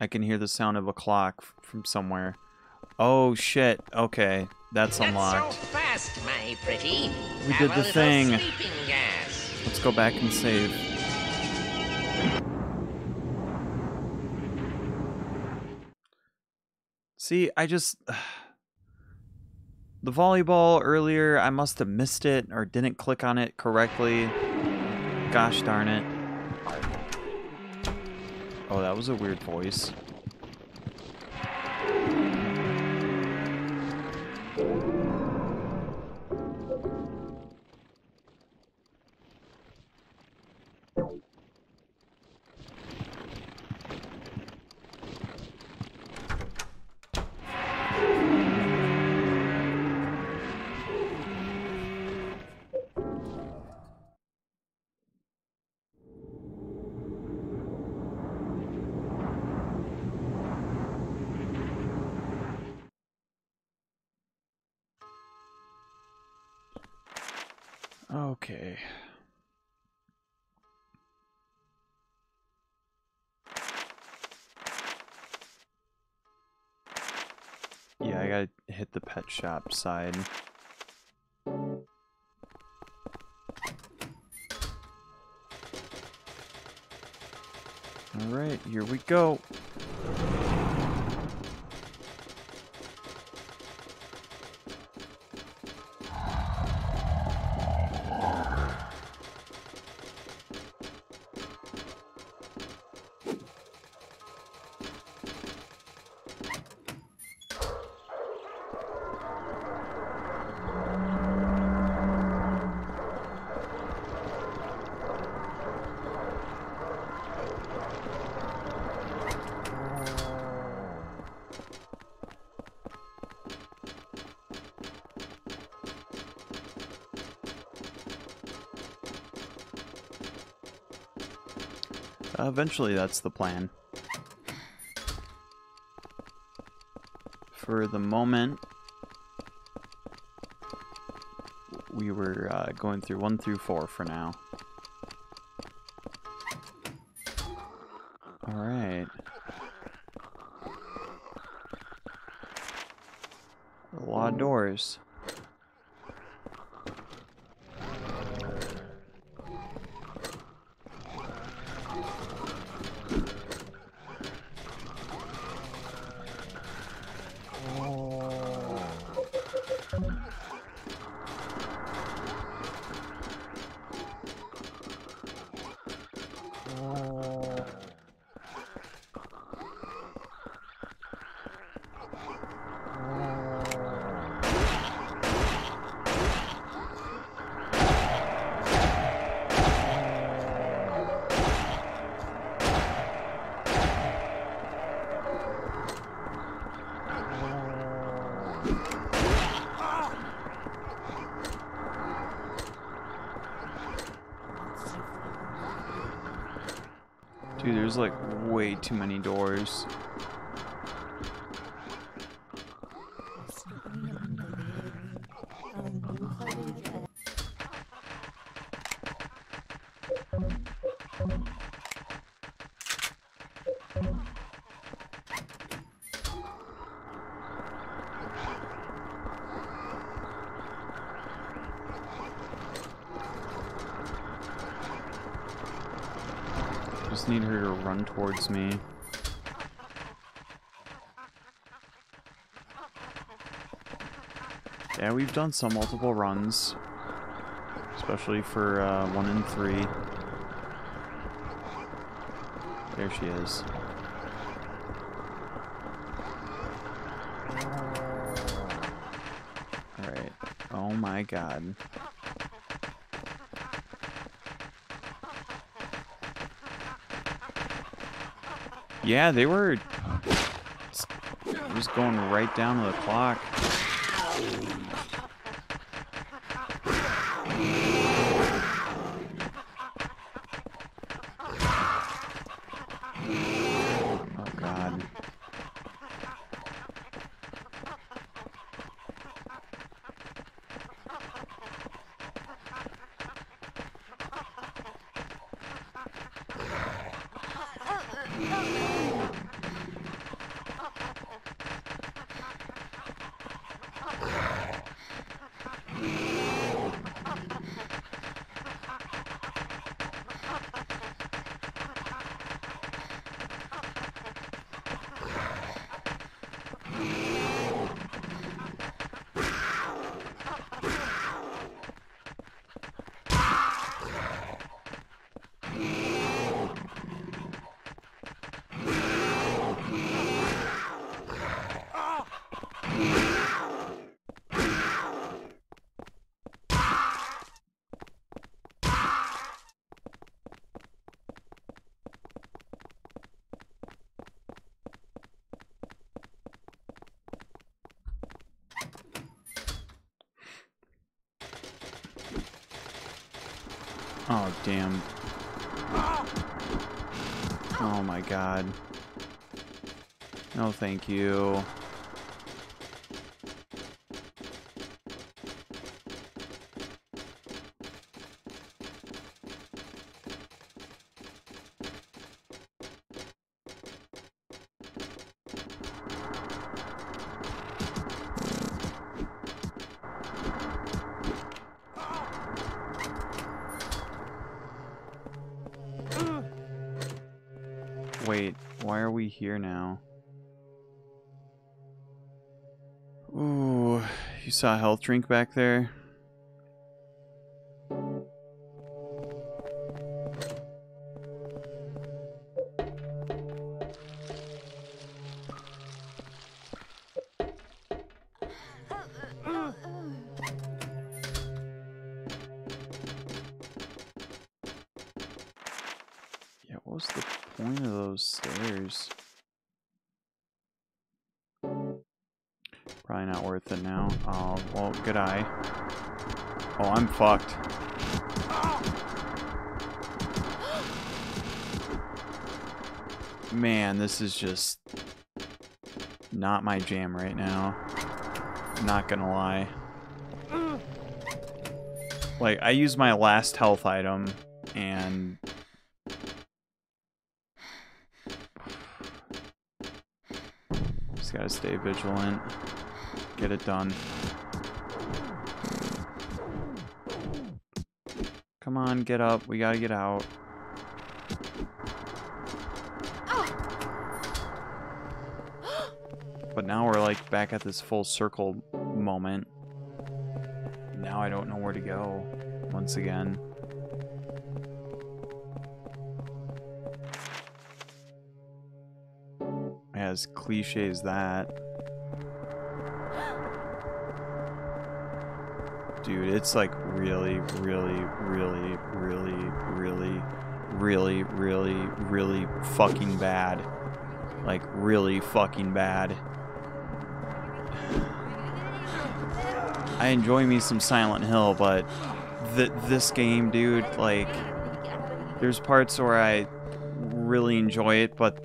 I can hear the sound of a clock from somewhere. Oh shit. Okay, that's Not unlocked. so fast, my pretty. We Have did the thing. Let's go back and save. See, I just [sighs] the volleyball earlier, I must have missed it or didn't click on it correctly. Gosh darn it. Oh, that was a weird voice. Shop side. Alright, here we go. Eventually, that's the plan. For the moment, we were uh, going through 1 through 4 for now. Too many doors. Towards me. Yeah, we've done some multiple runs, especially for uh, 1 and 3. There she is. Alright. Oh my god. Yeah, they were just going right down to the clock. Oh god. Oh, damn. Oh my god. No, thank you. Here now? Ooh, you saw a health drink back there? This is just not my jam right now. Not gonna lie. Like, I used my last health item, and... Just gotta stay vigilant. Get it done. Come on, get up. We gotta get out. But now we're like back at this full circle moment. Now I don't know where to go once again. As cliche as that. Dude, it's like really, really, really, really, really, really, really, really fucking bad. Like, really fucking bad. I enjoy me some Silent Hill, but th this game, dude, like, there's parts where I really enjoy it, but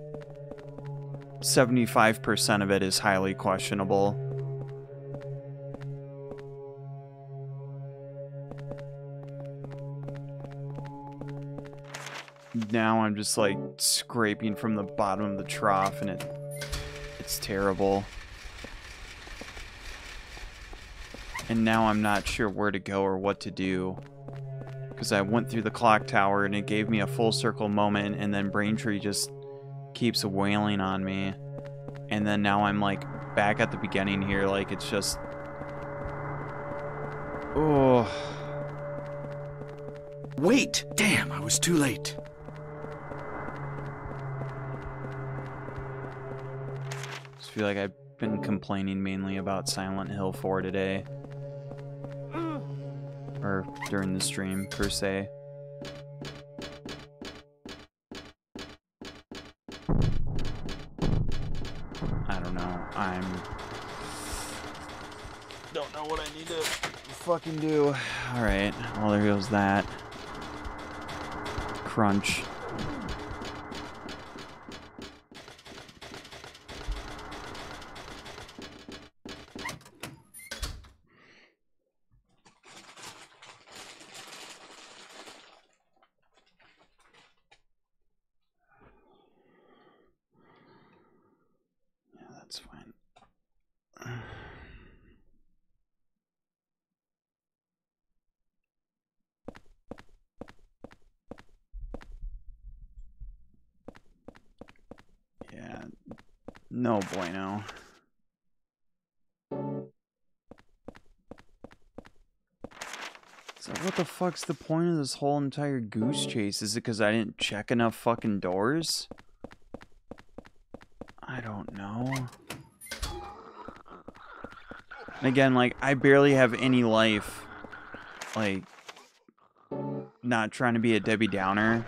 75% of it is highly questionable. Now I'm just like scraping from the bottom of the trough and it it's terrible. And now I'm not sure where to go or what to do. Because I went through the clock tower and it gave me a full circle moment and then Braintree just keeps wailing on me. And then now I'm like back at the beginning here like it's just Oh. Wait! Damn, I was too late. I just feel like I've been complaining mainly about Silent Hill 4 today. Or during the stream, per se. I don't know. I'm... Don't know what I need to fucking do. Alright, well there goes that. Crunch. Yeah, that's fine. Yeah, no bueno. So what the fuck's the point of this whole entire goose chase? Is it because I didn't check enough fucking doors? I don't know. And again, like, I barely have any life. Like, not trying to be a Debbie Downer.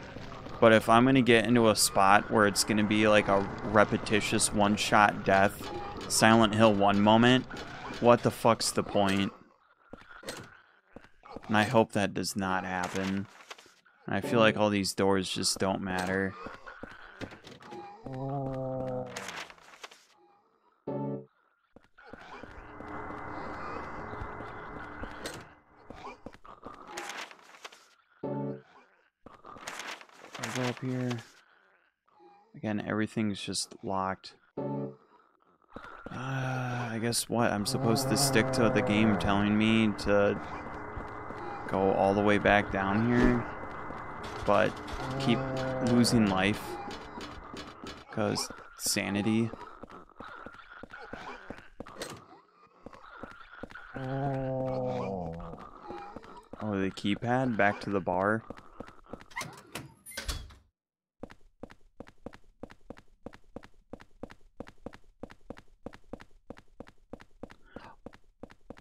But if I'm going to get into a spot where it's going to be like a repetitious one-shot death, Silent Hill 1 moment, what the fuck's the point? And I hope that does not happen. I feel like all these doors just don't matter. Go up here. Again, everything's just locked. Uh, I guess what? I'm supposed to stick to the game telling me to go all the way back down here, but keep losing life. Cause sanity. Oh, the keypad back to the bar.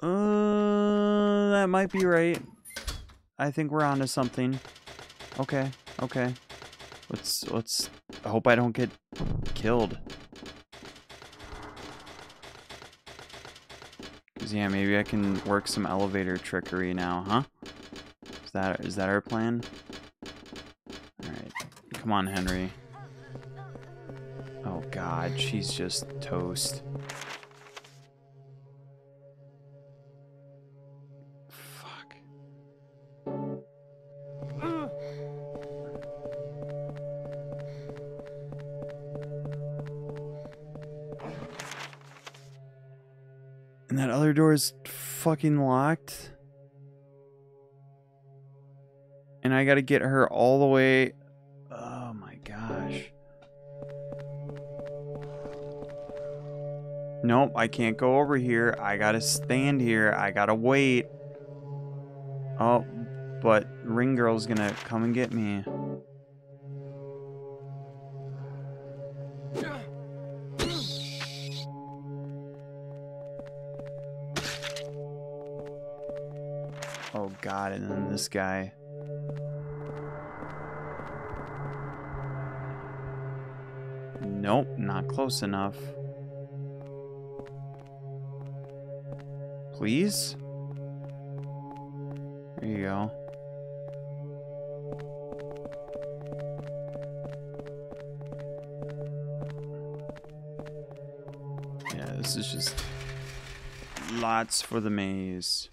Uh, that might be right. I think we're onto something. Okay, okay. Let's let's I hope I don't get killed. Cause yeah, maybe I can work some elevator trickery now, huh? Is that is that our plan? Alright. Come on, Henry. Oh god, she's just toast. Fucking locked. And I gotta get her all the way. Oh my gosh. Nope, I can't go over here. I gotta stand here. I gotta wait. Oh, but Ring Girl's gonna come and get me. God, and then this guy. Nope, not close enough. Please? There you go. Yeah, this is just lots for the maze.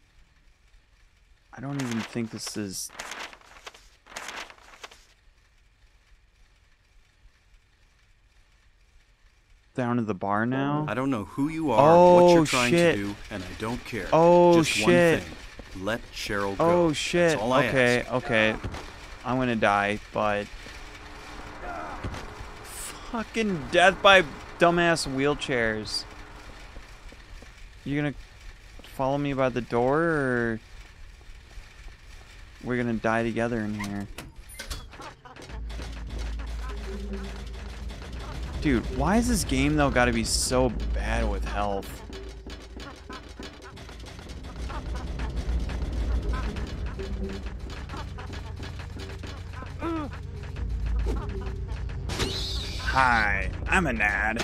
I don't even think this is down to the bar now. I don't know who you are, Oh, what you're oh, trying shit. to do, and I don't care. Oh, Just shit. one thing. Let Cheryl go. Oh shit. That's all I okay, ask. okay. I'm gonna die, but fucking death by dumbass wheelchairs. You gonna follow me by the door or we're gonna die together in here? Dude, why is this game though gotta be so bad with health? Hi, I'm a Nad.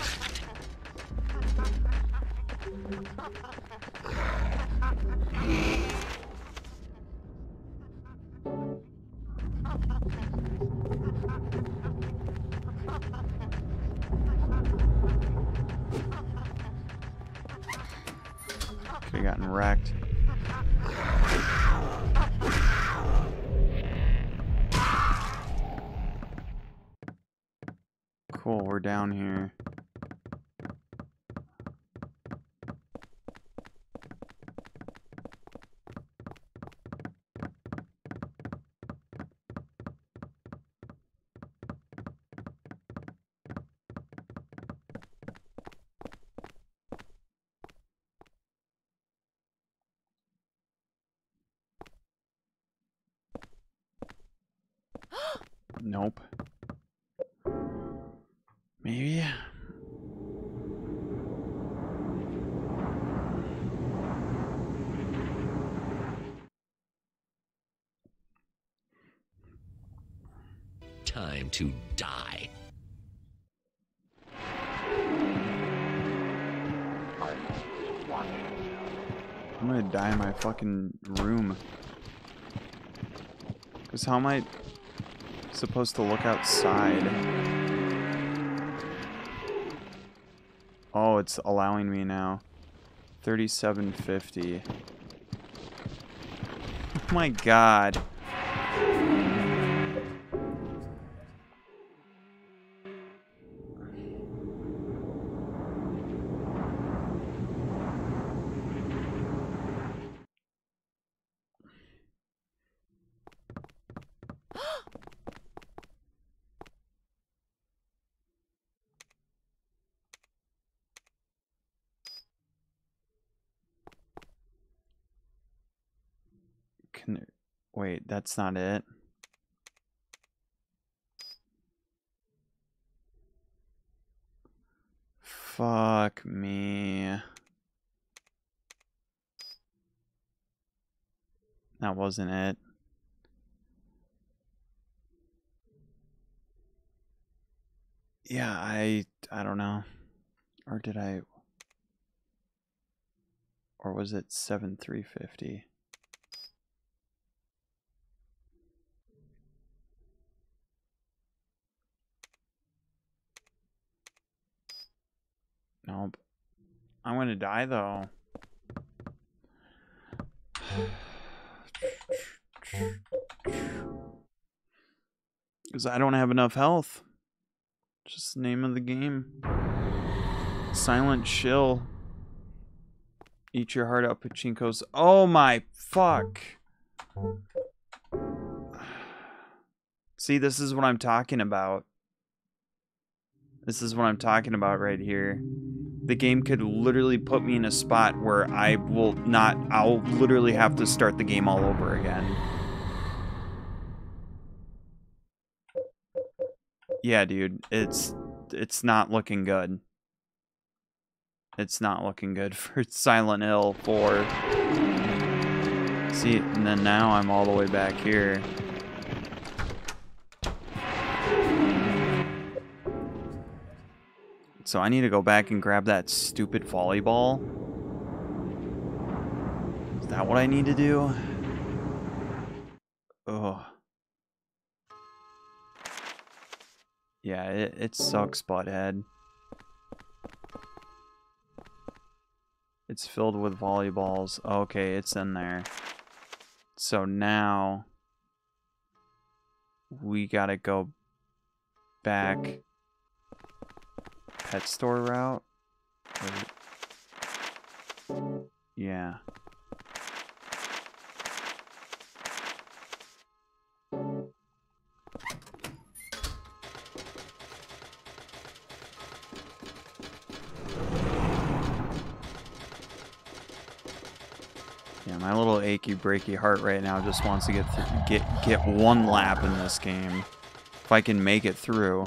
Time to die. I'm gonna die in my fucking room. Cause how am I supposed to look outside? Oh, it's allowing me now. 3750. Oh my god. That's not it. Fuck me. That wasn't it. Yeah, I I don't know. Or did I or was it 7350? Nope. I'm gonna die though. Because I don't have enough health. Just the name of the game. Silent Shill. Eat your heart out, Pachinko's. Oh my fuck. [sighs] See, this is what I'm talking about. This is what I'm talking about right here. The game could literally put me in a spot where I will not, I'll literally have to start the game all over again. Yeah, dude, it's, it's not looking good. It's not looking good [laughs] for Silent Hill 4. See, and then now I'm all the way back here. So I need to go back and grab that stupid volleyball. Is that what I need to do? Ugh. Yeah, it, it sucks, butthead. It's filled with volleyballs. Okay, it's in there. So now we gotta go back pet store route. Yeah. Yeah, my little achy breaky heart right now just wants to get get get one lap in this game. If I can make it through.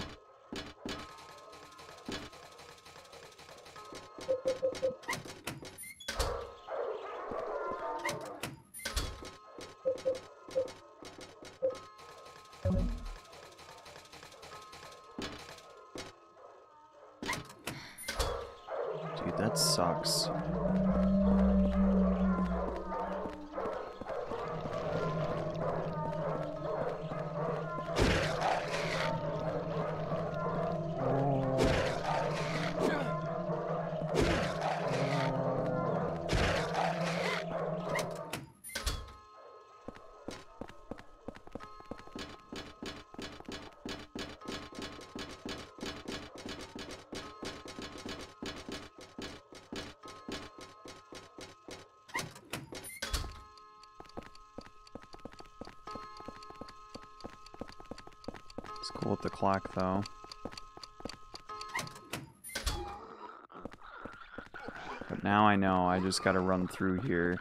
Just gotta run through here.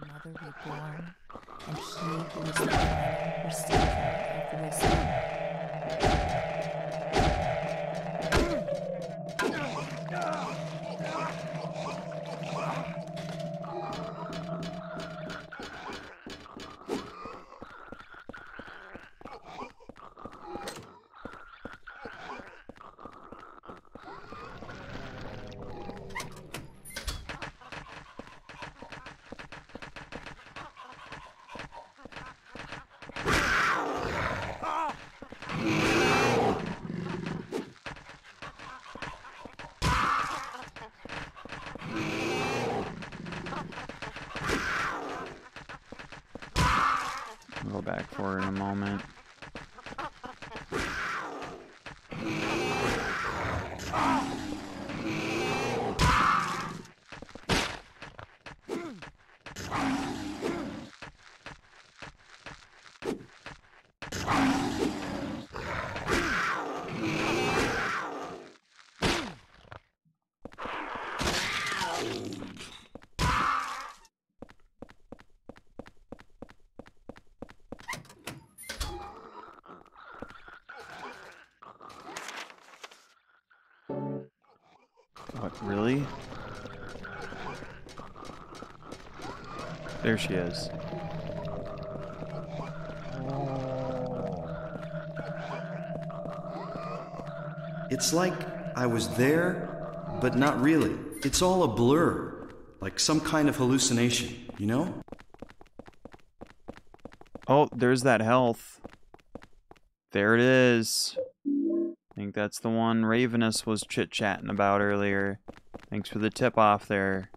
the mother reborn, and he who is the man receiver of wisdom. I'll go back for in a moment. Really? There she is. It's like I was there, but not really. It's all a blur, like some kind of hallucination, you know? Oh, there's that health. There it is. Think that's the one Ravenous was chit chatting about earlier. Thanks for the tip off there.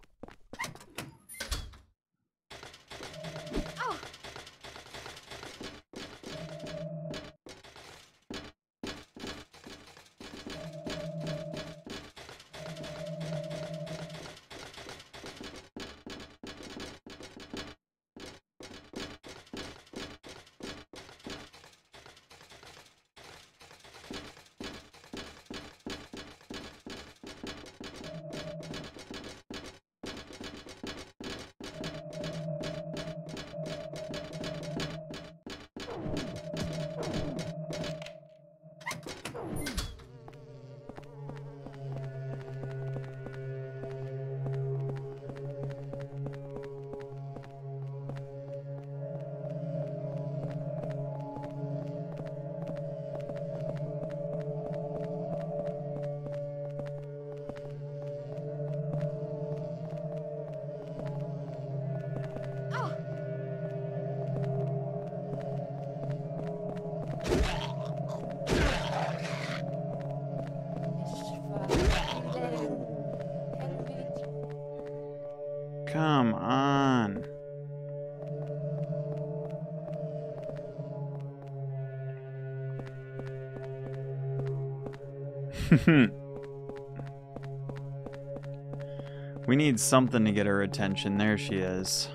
Need something to get her attention. There she is.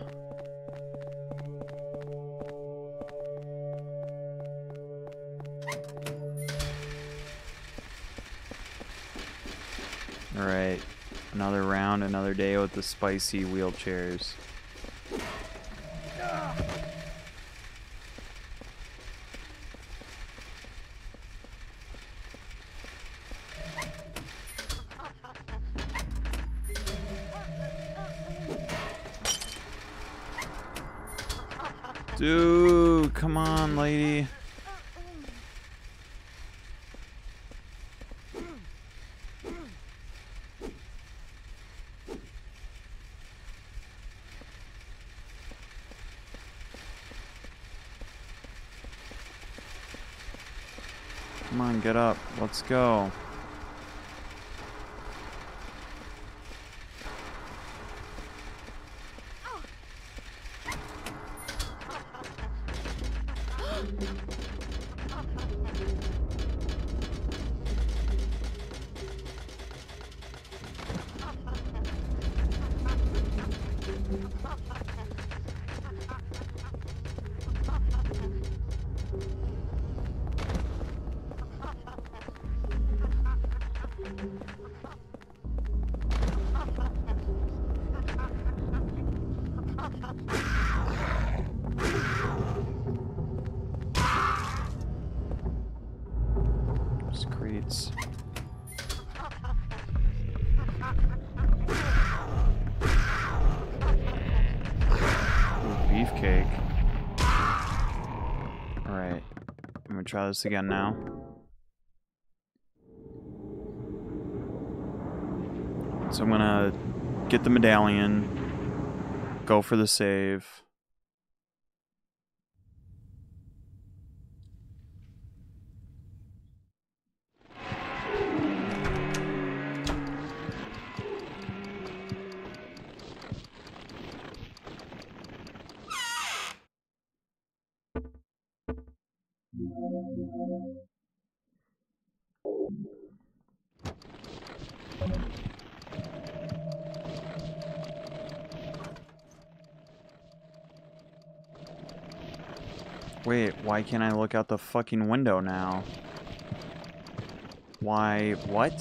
Alright. Another round, another day with the spicy wheelchairs. Dude, come on, lady. Get up. Let's go. Try this again now. So I'm gonna get the medallion, go for the save. Wait, why can't I look out the fucking window now? Why, what?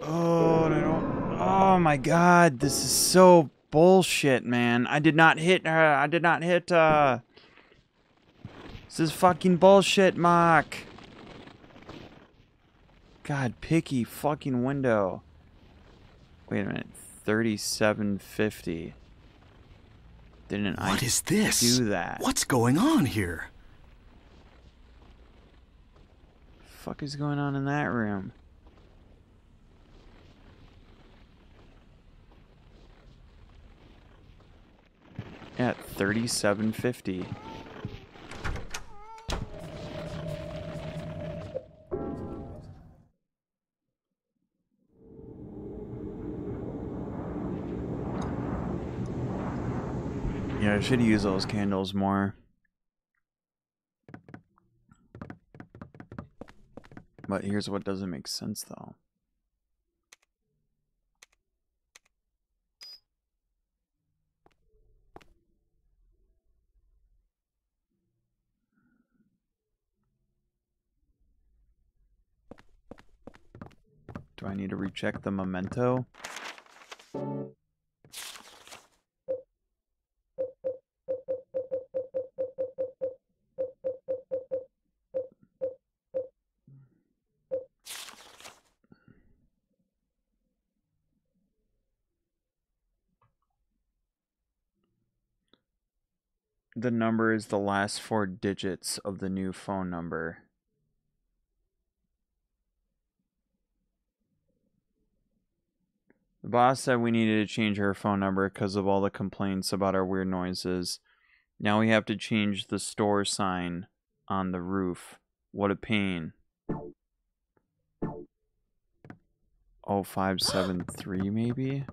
Oh, I don't. Oh my god, this is so bullshit, man. I did not hit her. I did not hit. Uh. This is fucking bullshit, Mark. God, picky fucking window. Wait a minute. 3750. Didn't I What is this? do that? What's going on here? fuck is going on in that room? At 3750. Yeah, should use those candles more. But here's what doesn't make sense though. Do I need to recheck the memento? The number is the last four digits of the new phone number. The boss said we needed to change her phone number because of all the complaints about our weird noises. Now we have to change the store sign on the roof. What a pain. Oh five seven three maybe?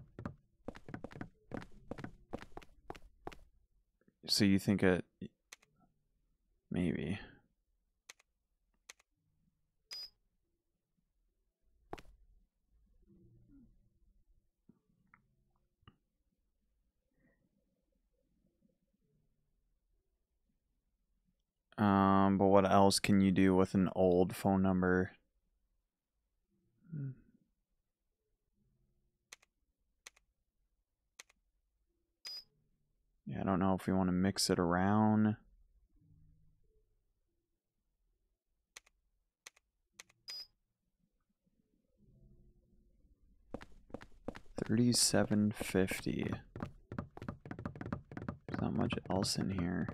So you think it maybe. Um, but what else can you do with an old phone number? Yeah, I don't know if we want to mix it around. Thirty-seven fifty. There's not much else in here.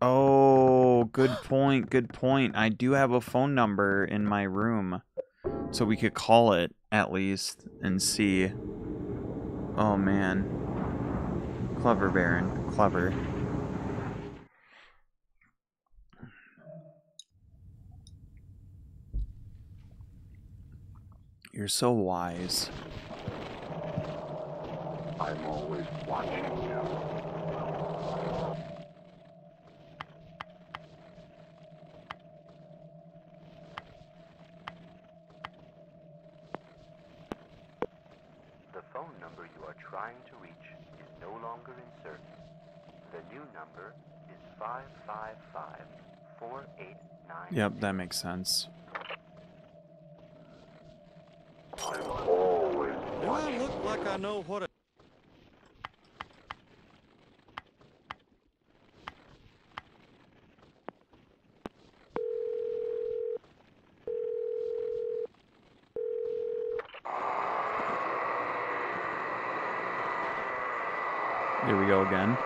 Oh, good point. Good point. I do have a phone number in my room. So we could call it at least and see. Oh man. Clever Baron. Clever. You're so wise. I'm always watching you. The phone number you are trying to reach is no longer in service. The new number is 555 489. Yep, that makes sense. I look like I know what a Here we go again.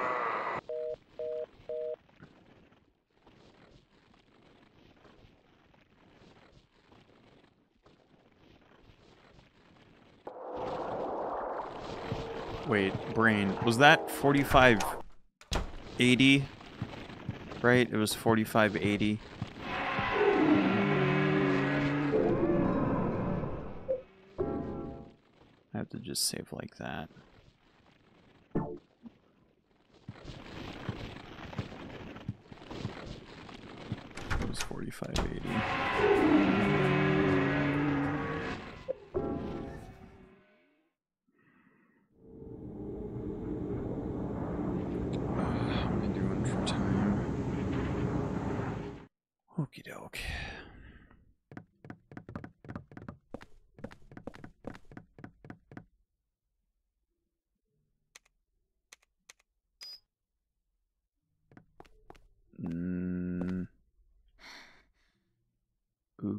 Was that 4580? Right? It was 4580. I have to just save like that.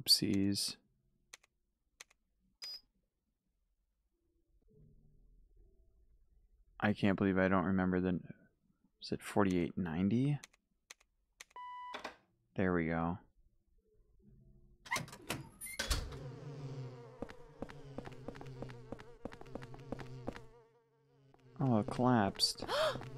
Oopsies. I can't believe I don't remember the. Is it 4890? There we go. Oh, it collapsed. [gasps] [gasps]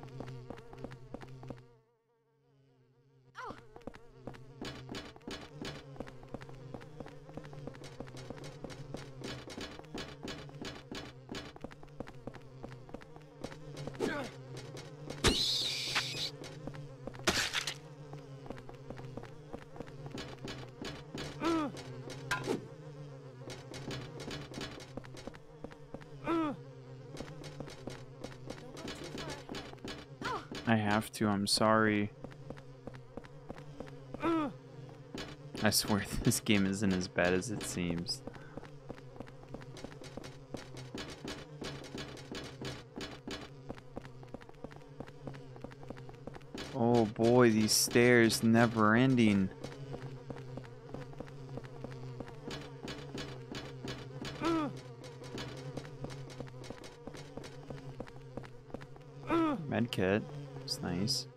I have to, I'm sorry. I swear [laughs] this game isn't as bad as it seems. Oh boy, these stairs never ending. Medkit. It's nice.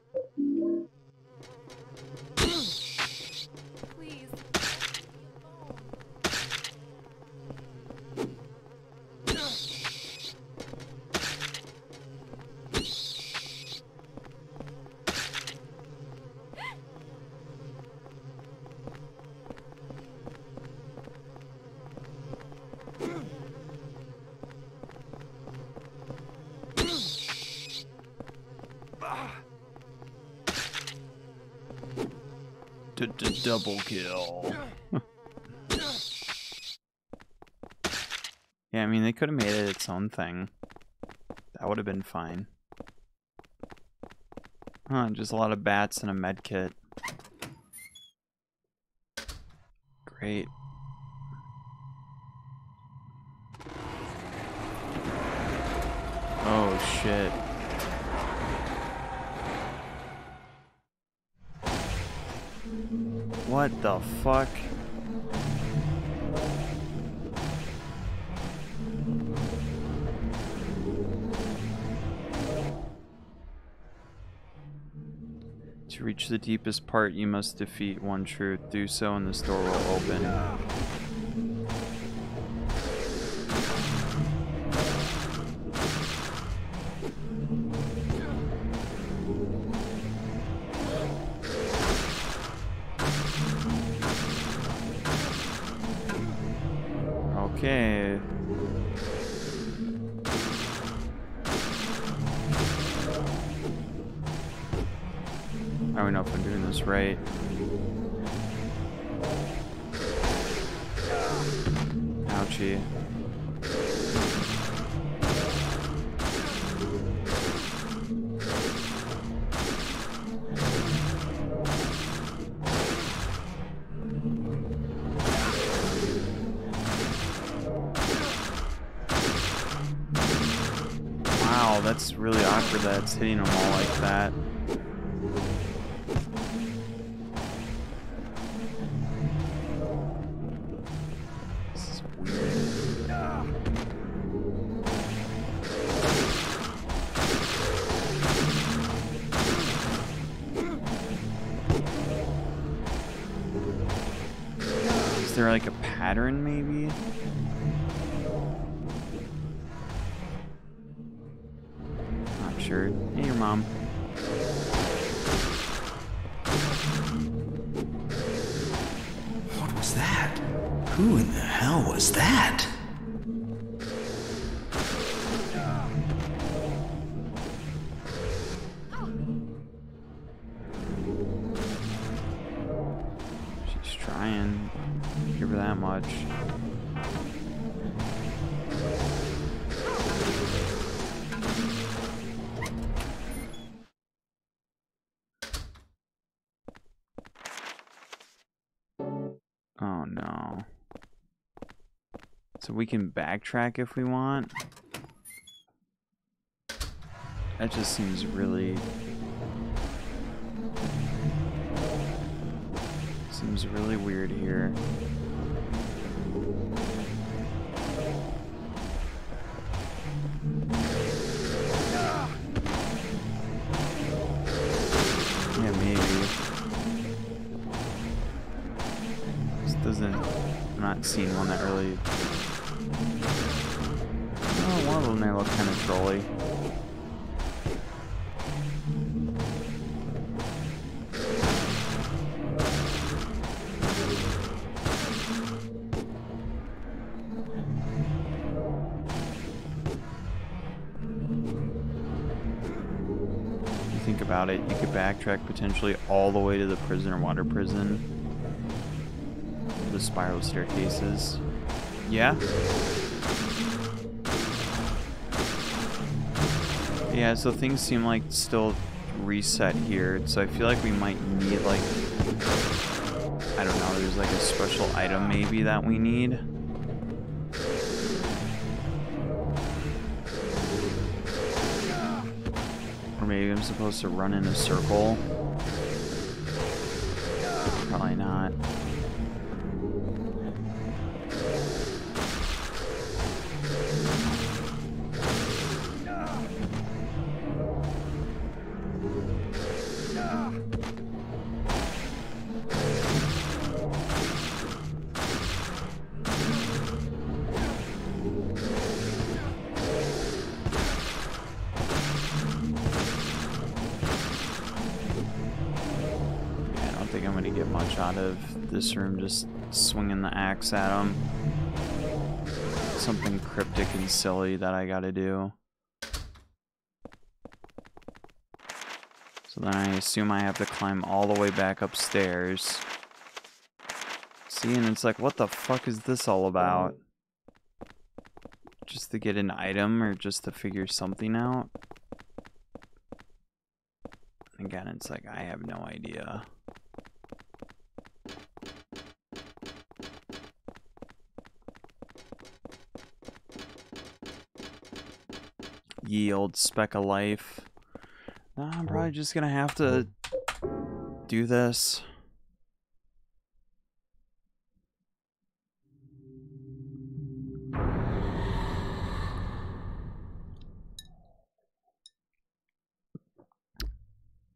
Double kill. yeah, I mean, they could have made it its own That would have been fine. Huh, just a lot of bats and a med kit. Great. Oh shit. What the fuck? Deepest part, you must defeat one truth. Do so and this door will open. Oh no. So we can backtrack if we want. That just seems really... Seems really weird here. Doesn't... I'm not seeing one that really... Oh, one of them there look kind of trolly. you think about it, you could backtrack potentially all the way to the prisoner water prison. Spiral staircases. Yeah? Yeah, so things seem like still reset here, so I feel like we might need like I don't know, there's like a special item maybe that we need. Or maybe I'm supposed to run in a circle. This room just swinging the axe at him. Something cryptic and silly that I gotta do. So then I assume I have to climb all the way back upstairs. See, and it's like, what the fuck is this all about? Just to get an item or just to figure something out? Again, it's like, I have no idea. Yield, speck of life. Nah, I'm probably just gonna have to do this.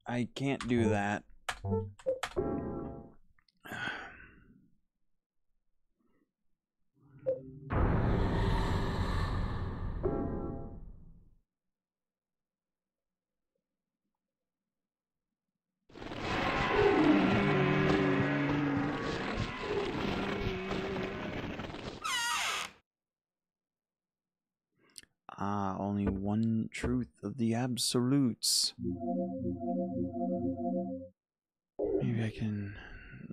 I can't do that. Ah, only one truth of the absolutes. Maybe I can.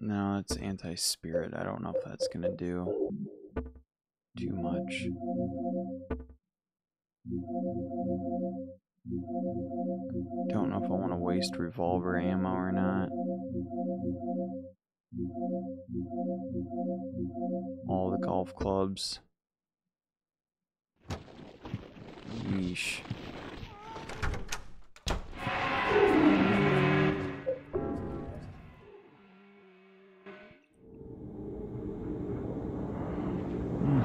No, it's anti spirit. I don't know if that's gonna do too much. Don't know if I want to waste revolver ammo or not. All the golf clubs. Yeesh. Hmm.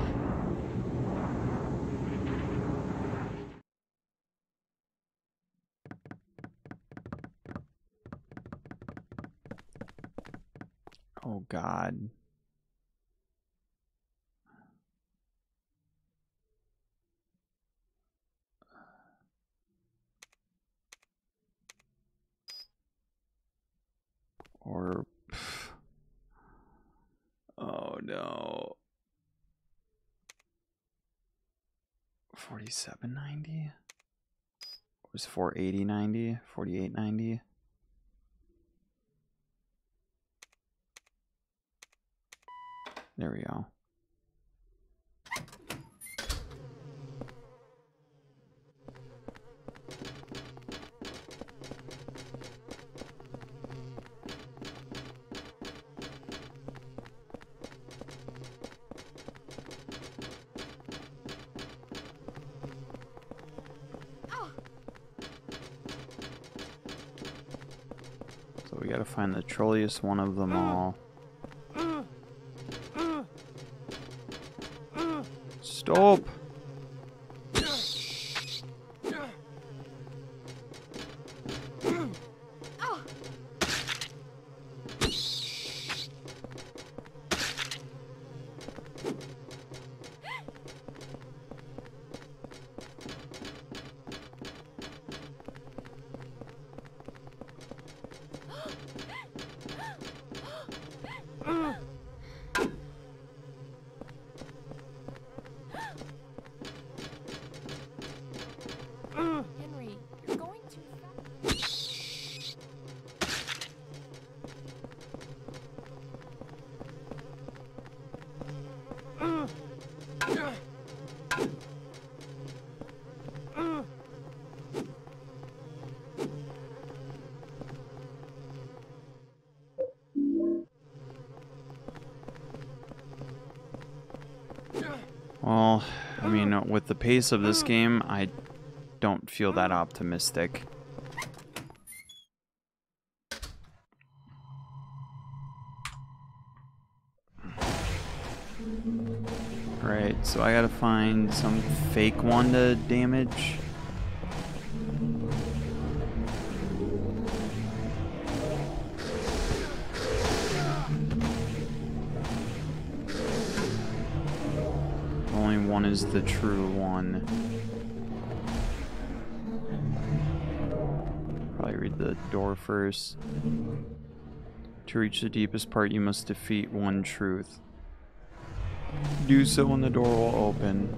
Oh God. Or. Oh no. 4790? Was 48090? 4890? There we go. Trolliest one of them all. Stop! With the pace of this game, I don't feel that optimistic. Right, so I gotta find some fake Wanda damage. Is the true one. Probably read the door first. To reach the deepest part, you must defeat one truth. Do so and the door will open.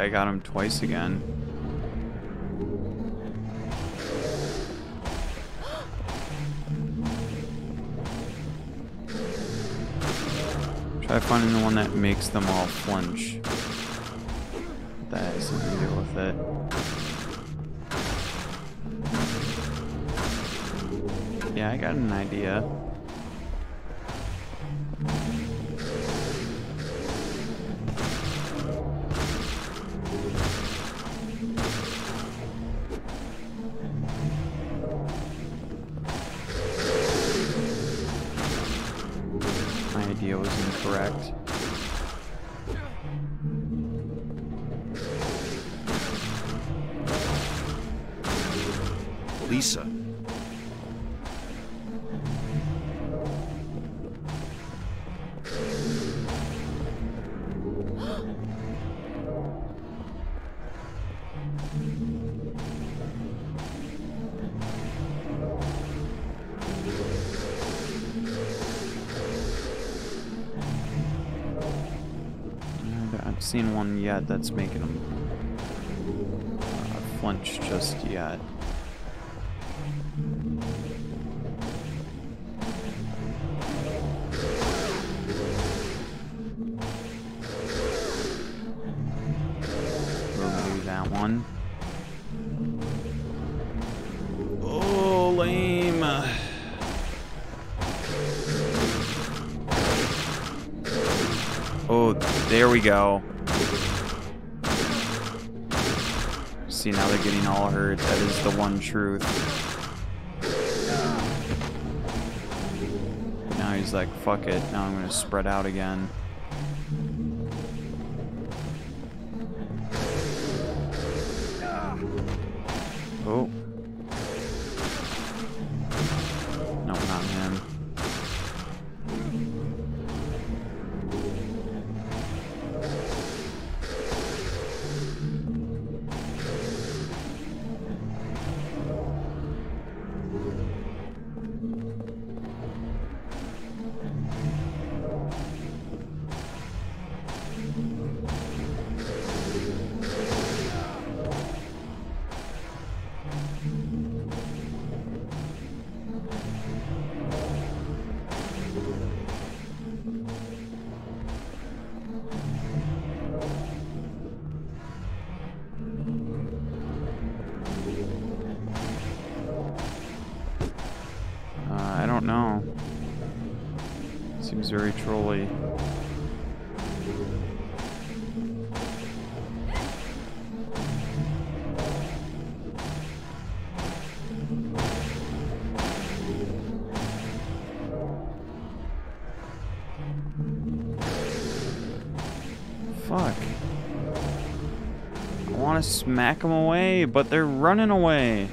I got him twice again. [gasps] Try finding the one that makes them all flinch. That has something to do with it. Yeah, I got an idea. Yet that's making them uh, flinch just yet. Do that one. Oh, lame. Oh, there we go. Hurt. That is the one truth. Now he's like, fuck it. Now I'm gonna spread out again. Smack them away, but they're running away.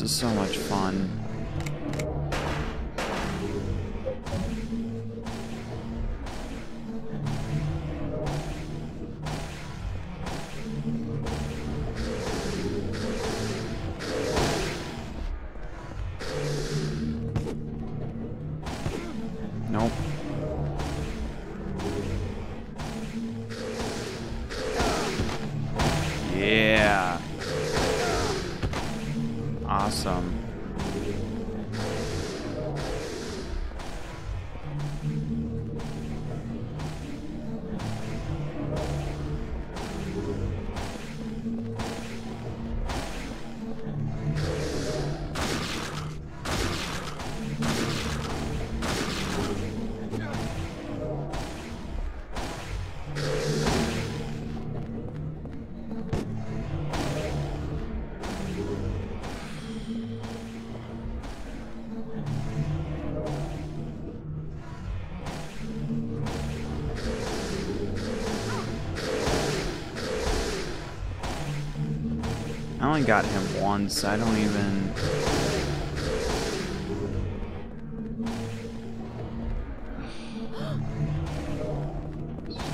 This is so much fun. Got him once. I don't even.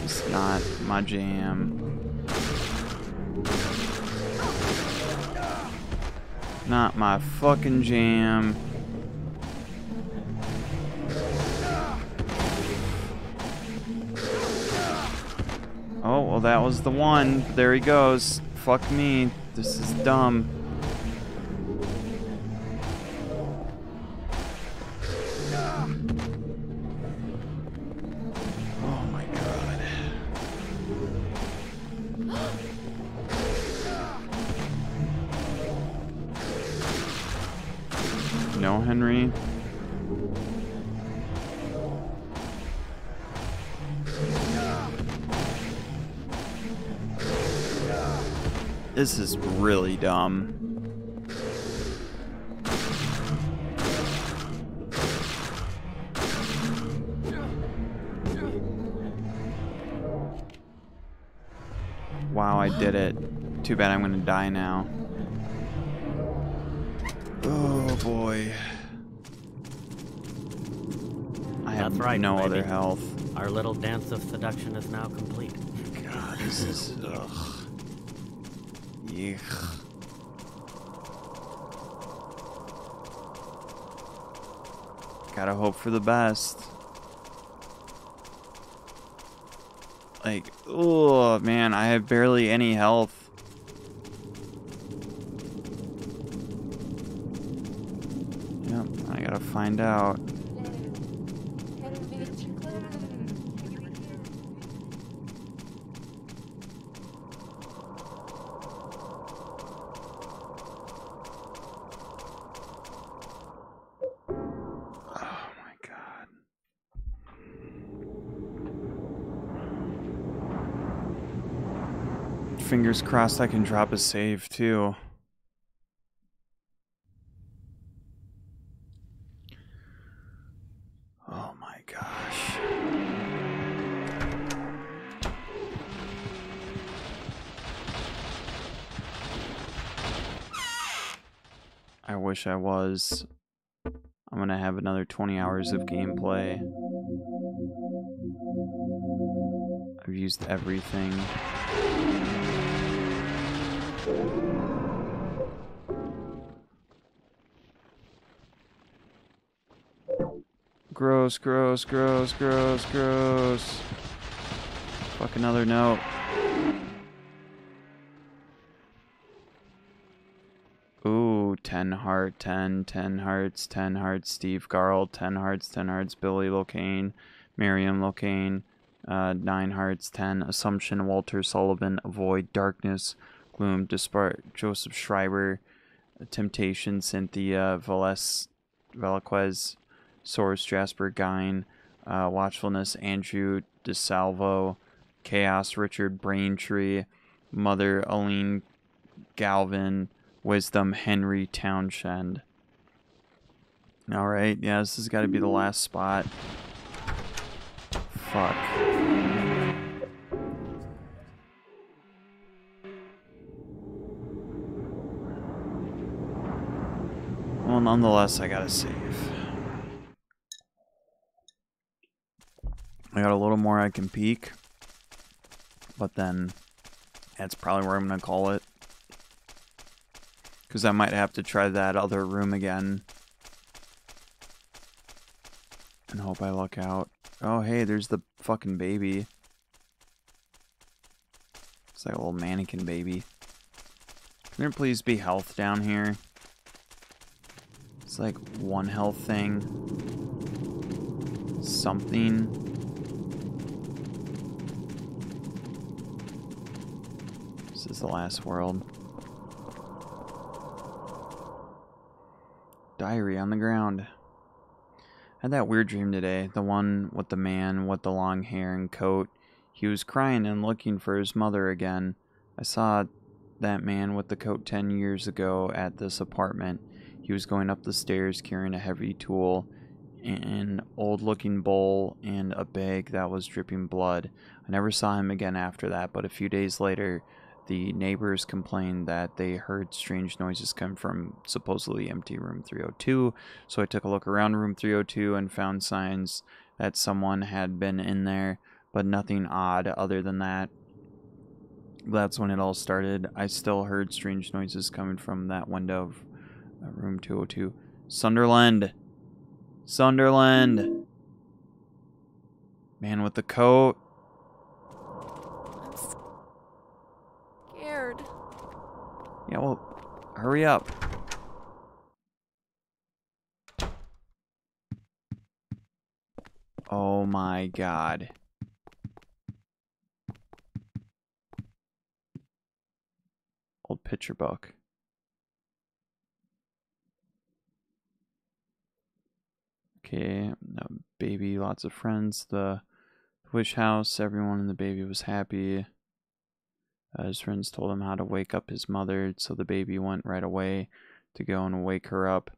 It's not my jam. Not my fucking jam. Oh, well, that was the one. There he goes. Fuck me. This is dumb. This is really dumb. Wow, I did it. Too bad I'm gonna die now. Oh boy. I have right, no baby. other health. Our little dance of seduction is now complete. God, this is ugh. Gotta hope for the best. Like, oh man, I have barely any health. Yep, I gotta find out. Crossed I can drop a save too. Oh my gosh. I wish I was. I'm gonna have another 20 hours of gameplay. I've used everything. Gross, gross, gross, gross, gross. Fuck another note. Ooh, 10 heart, 10, 10 hearts, 10 hearts, Steve Garl, 10 hearts, 10 hearts, Billy Locane, Miriam Locane, uh, 9 hearts, 10, Assumption, Walter Sullivan, Avoid, Darkness, Gloom, Despair, Joseph Schreiber, Temptation, Cynthia, Veles, Velasquez, Source, Jasper Gein, uh, Watchfulness, Andrew DeSalvo, Chaos, Richard Braintree, Mother, Eileen Galvin, Wisdom, Henry Townshend. Alright, yeah, this has got to be the last spot. Fuck. Nonetheless, I gotta save. I got a little more I can peek, but then that's probably where I'm gonna call it. Because I might have to try that other room again. And hope I luck out. Oh, hey, there's the fucking baby. It's like a little mannequin baby. Can there please be health down here? It's like one health thing. Something. This is the last world. Diary on the ground. I had that weird dream today. The one with the man with the long hair and coat. He was crying and looking for his mother again. I saw that man with the coat 10 years ago at this apartment. He was going up the stairs carrying a heavy tool, an old looking bowl, and a bag that was dripping blood. I never saw him again after that, but a few days later, the neighbors complained that they heard strange noises come from supposedly empty room 302. So I took a look around room 302 and found signs that someone had been in there, but nothing odd other than that. That's when it all started. I still heard strange noises coming from that window room 202. Sunderland! Sunderland! Man with the coat. I'm Scared. Yeah, well, hurry up. Oh my god. Old picture book. Okay, no, baby, lots of friends. The wish house, everyone in the baby was happy. Uh, his friends told him how to wake up his mother, so the baby went right away to go and wake her up.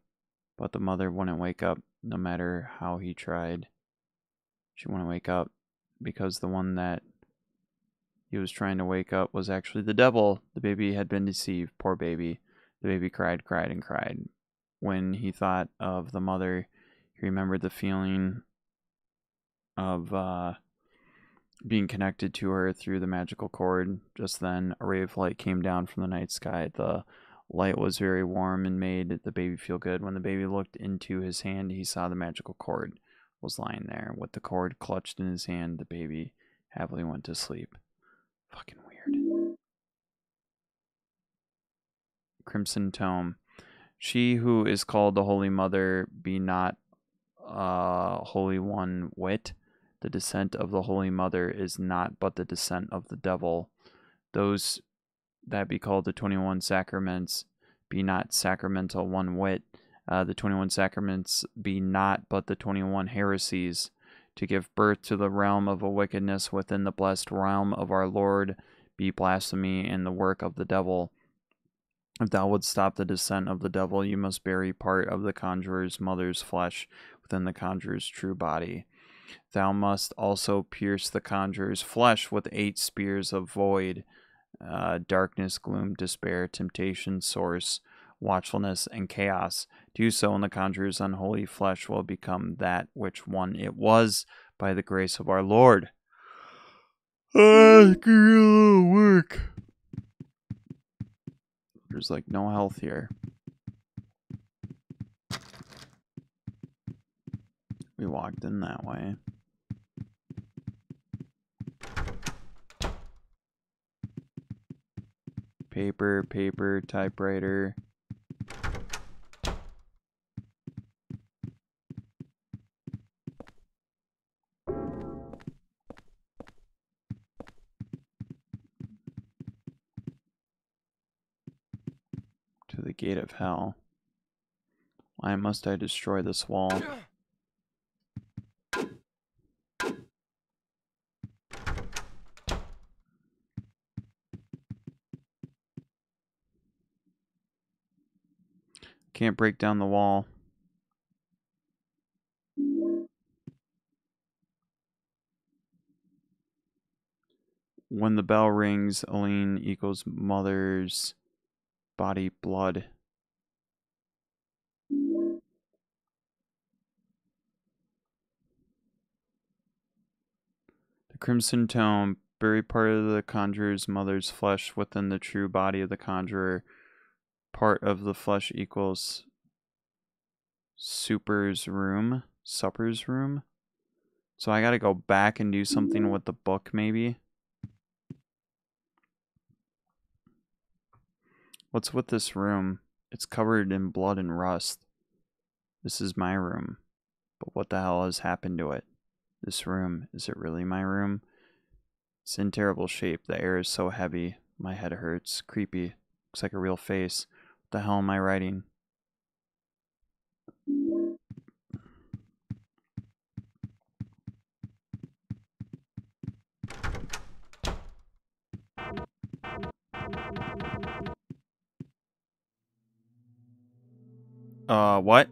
But the mother wouldn't wake up no matter how he tried. She wouldn't wake up because the one that he was trying to wake up was actually the devil. The baby had been deceived. Poor baby. The baby cried, cried, and cried. When he thought of the mother, he remembered the feeling of uh, being connected to her through the magical cord. Just then, a ray of light came down from the night sky. The light was very warm and made the baby feel good. When the baby looked into his hand, he saw the magical cord was lying there. With the cord clutched in his hand, the baby happily went to sleep. Fucking weird. Crimson Tome. She who is called the Holy Mother be not uh, Holy One wit. The descent of the Holy Mother is not but the descent of the devil. Those that be called the 21 sacraments be not sacramental one wit. Uh, the 21 sacraments be not but the 21 heresies. To give birth to the realm of a wickedness within the blessed realm of our Lord be blasphemy and the work of the devil. If thou wouldst stop the descent of the devil, you must bury part of the conjurer's mother's flesh within the conjurer's true body. Thou must also pierce the conjurer's flesh with eight spears of void, uh, darkness, gloom, despair, temptation, source, watchfulness, and chaos. Do so, and the conjurer's unholy flesh will become that which one it was by the grace of our Lord. Ah, work. There's like no health here. We walked in that way. Paper, paper, typewriter. To the gate of hell. Why must I destroy this wall? Can't break down the wall. When the bell rings, Eileen equals mother's body blood. The crimson tome, bury part of the conjurer's mother's flesh within the true body of the conjurer. Part of the flesh equals super's room, supper's room. So I gotta go back and do something mm-hmm. with the book, maybe. What's with this room? It's covered in blood and rust. This is my room. But what the hell has happened to it? This room, is it really my room? It's in terrible shape. The air is so heavy. My head hurts. Creepy. Looks like a real face. The hell am I writing? Uh, what?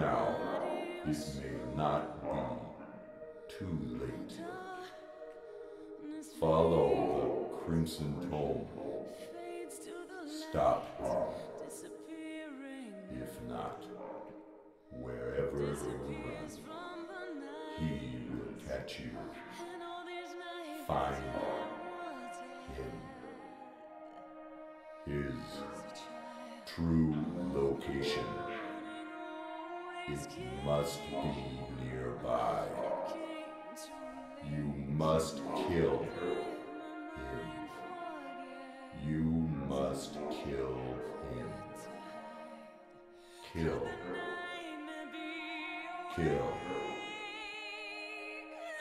Now, it may not be too late. Follow the crimson tome. Stop him. If not, wherever you run, he will catch you. Find him. his true location. It must be nearby. You must kill him. You must kill him. Kill. Kill.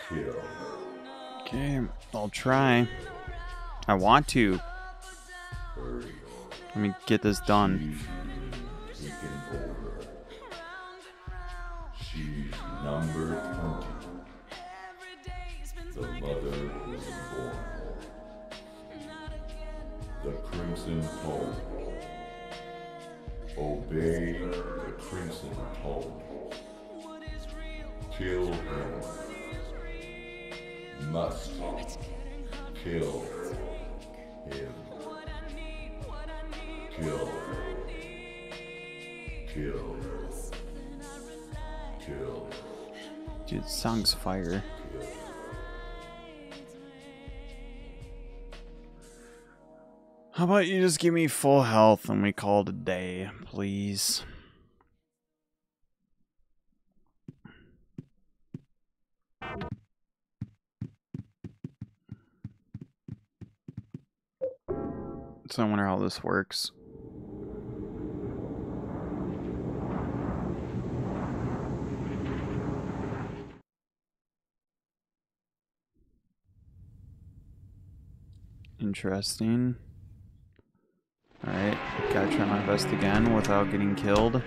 Kill. Okay, I'll try. I want to. Let me get this done. Song's fire. How about you just give me full health and we call it a day, please? So I wonder how this works. Interesting. Alright, gotta try my best again without getting killed.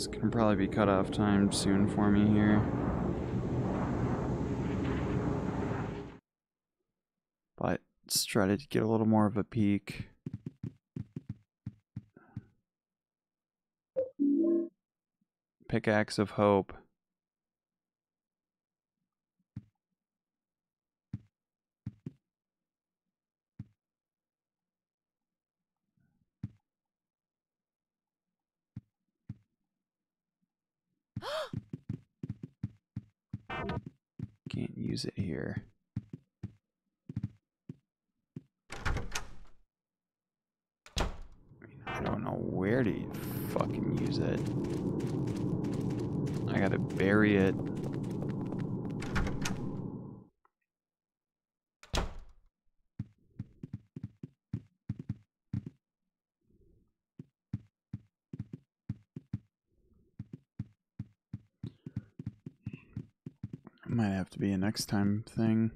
It's gonna probably be cut off time soon for me here. But let's try to get a little more of a peek. Pickaxe of Hope. Can't use it here. I don't know where to fucking use it. I gotta bury it. Might have to be a next time thing.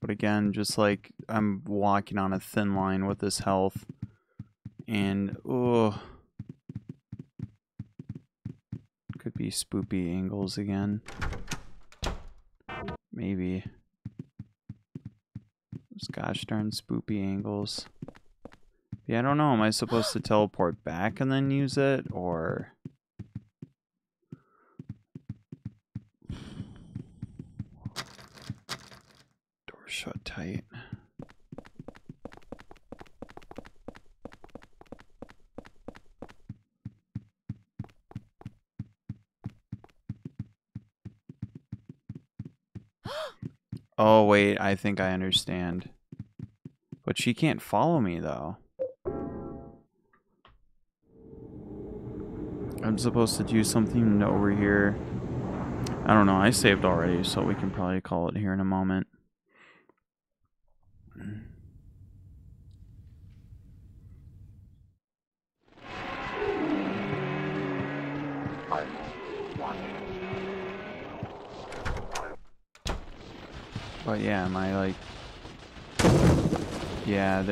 But again, just like I'm walking on a thin line with this health. And, oh. Could be spoopy angles again. Maybe. Those gosh darn spoopy angles. Yeah, I don't know. Am I supposed to teleport back and then use it? Or. Door shut tight. Oh, wait. I think I understand. But she can't follow me, though. I'm supposed to do something over here. I don't know. I saved already, so we can probably call it here in a moment.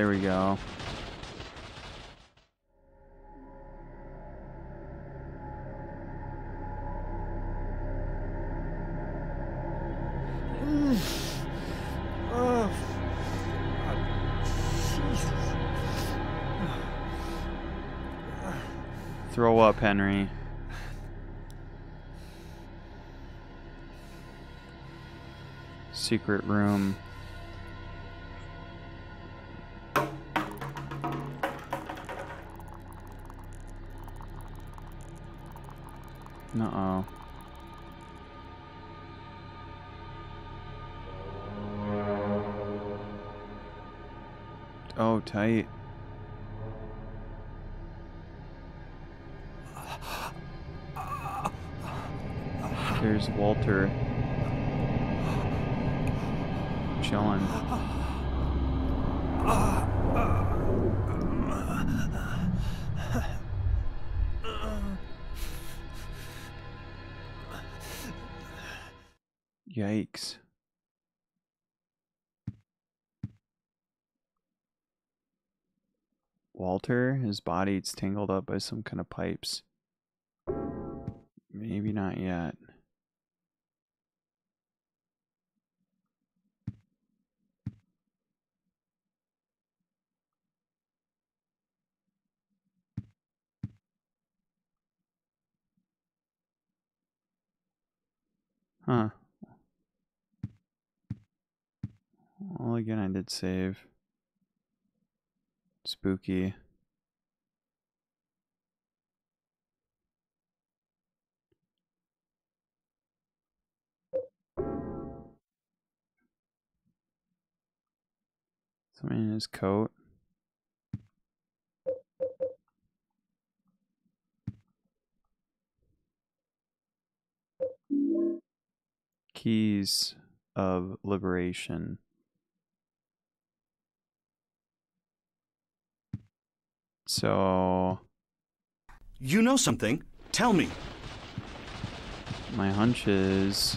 There we go. Throw up, Henry. Secret room. Tight. There's Walter. His body it's tangled up by some kind of pipes. Maybe not yet. Huh. Well, again, I did save. Spooky. Something in his coat. Keys of Liberation. So. You know something. Tell me. My hunch is.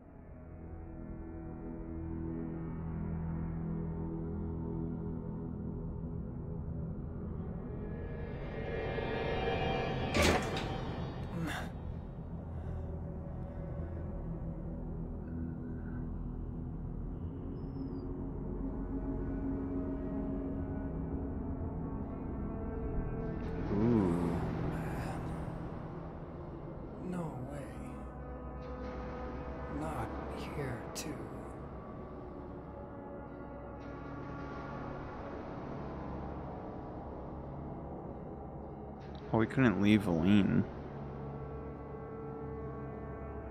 Couldn't leave Eileen.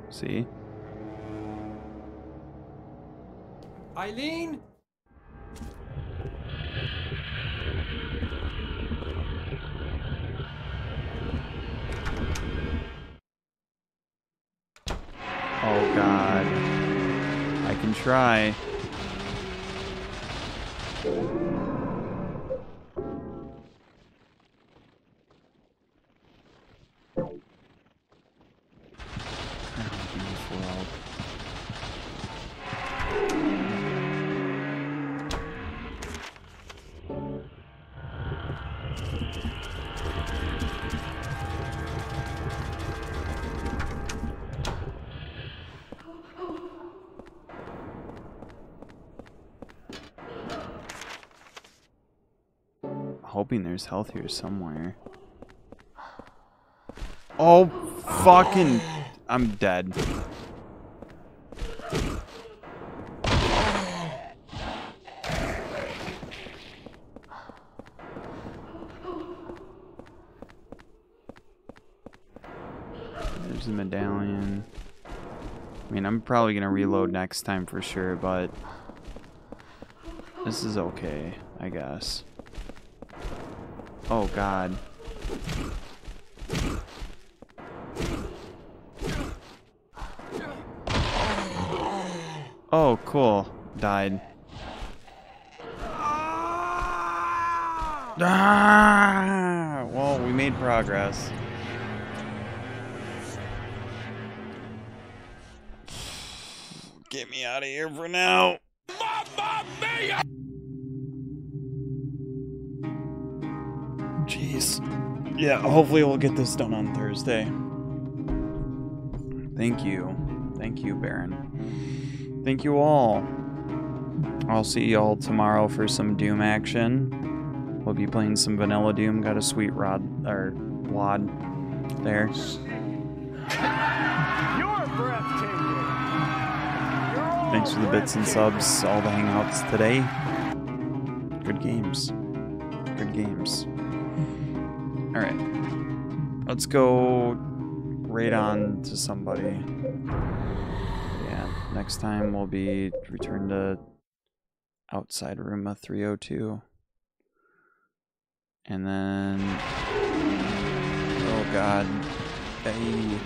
See? Eileen? Oh god. I can try. There's health here somewhere. Oh, fucking. I'm dead. There's the medallion. I mean, I'm probably going to reload next time for sure, but this is okay, I guess. Oh god. Oh, cool. Died. Ah! Well, we made progress. Get me out of here for now. Hopefully we'll get this done on Thursday. Thank you. Thank you, Baron. Thank you all. I'll see y'all tomorrow for some Doom action. We'll be playing some vanilla Doom. Got a sweet rod or wad there. You're breathtaking. Thanks for the bits and subs, all the hangouts today. Good games. Good games. Alright. Let's go right on to somebody. Yeah, next time we'll be return to outside room of 302. And then Oh god. Hey.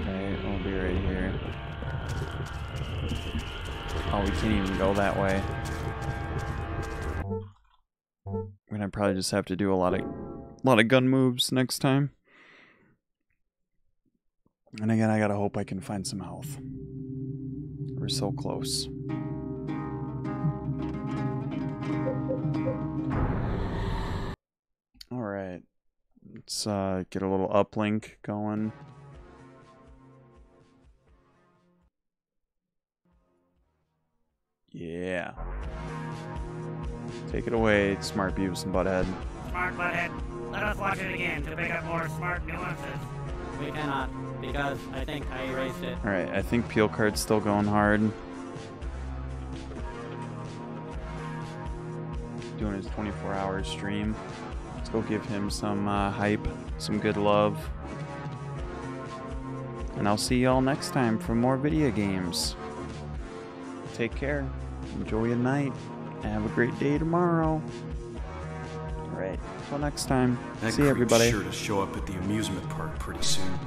Okay, we'll be right here. Oh, we can't even go that way. Probably just have to do a lot of a lot of gun moves next time. And again, I gotta hope I can find some health. We're so close. Alright. Let's uh, get a little uplink going. Yeah. Take it away, smart Beavis and Butthead. Smart butthead. Let us watch it again to pick up more smart nuances. We cannot, because I think I erased it. Alright, I think Peel Card's still going hard. Doing his 24 hour stream. Let's go give him some uh, hype, some good love. And I'll see y'all next time for more video games. Take care. Enjoy your night. Have a great day tomorrow. Alright, Until next time. That see everybody. sure to show up at the amusement park pretty soon.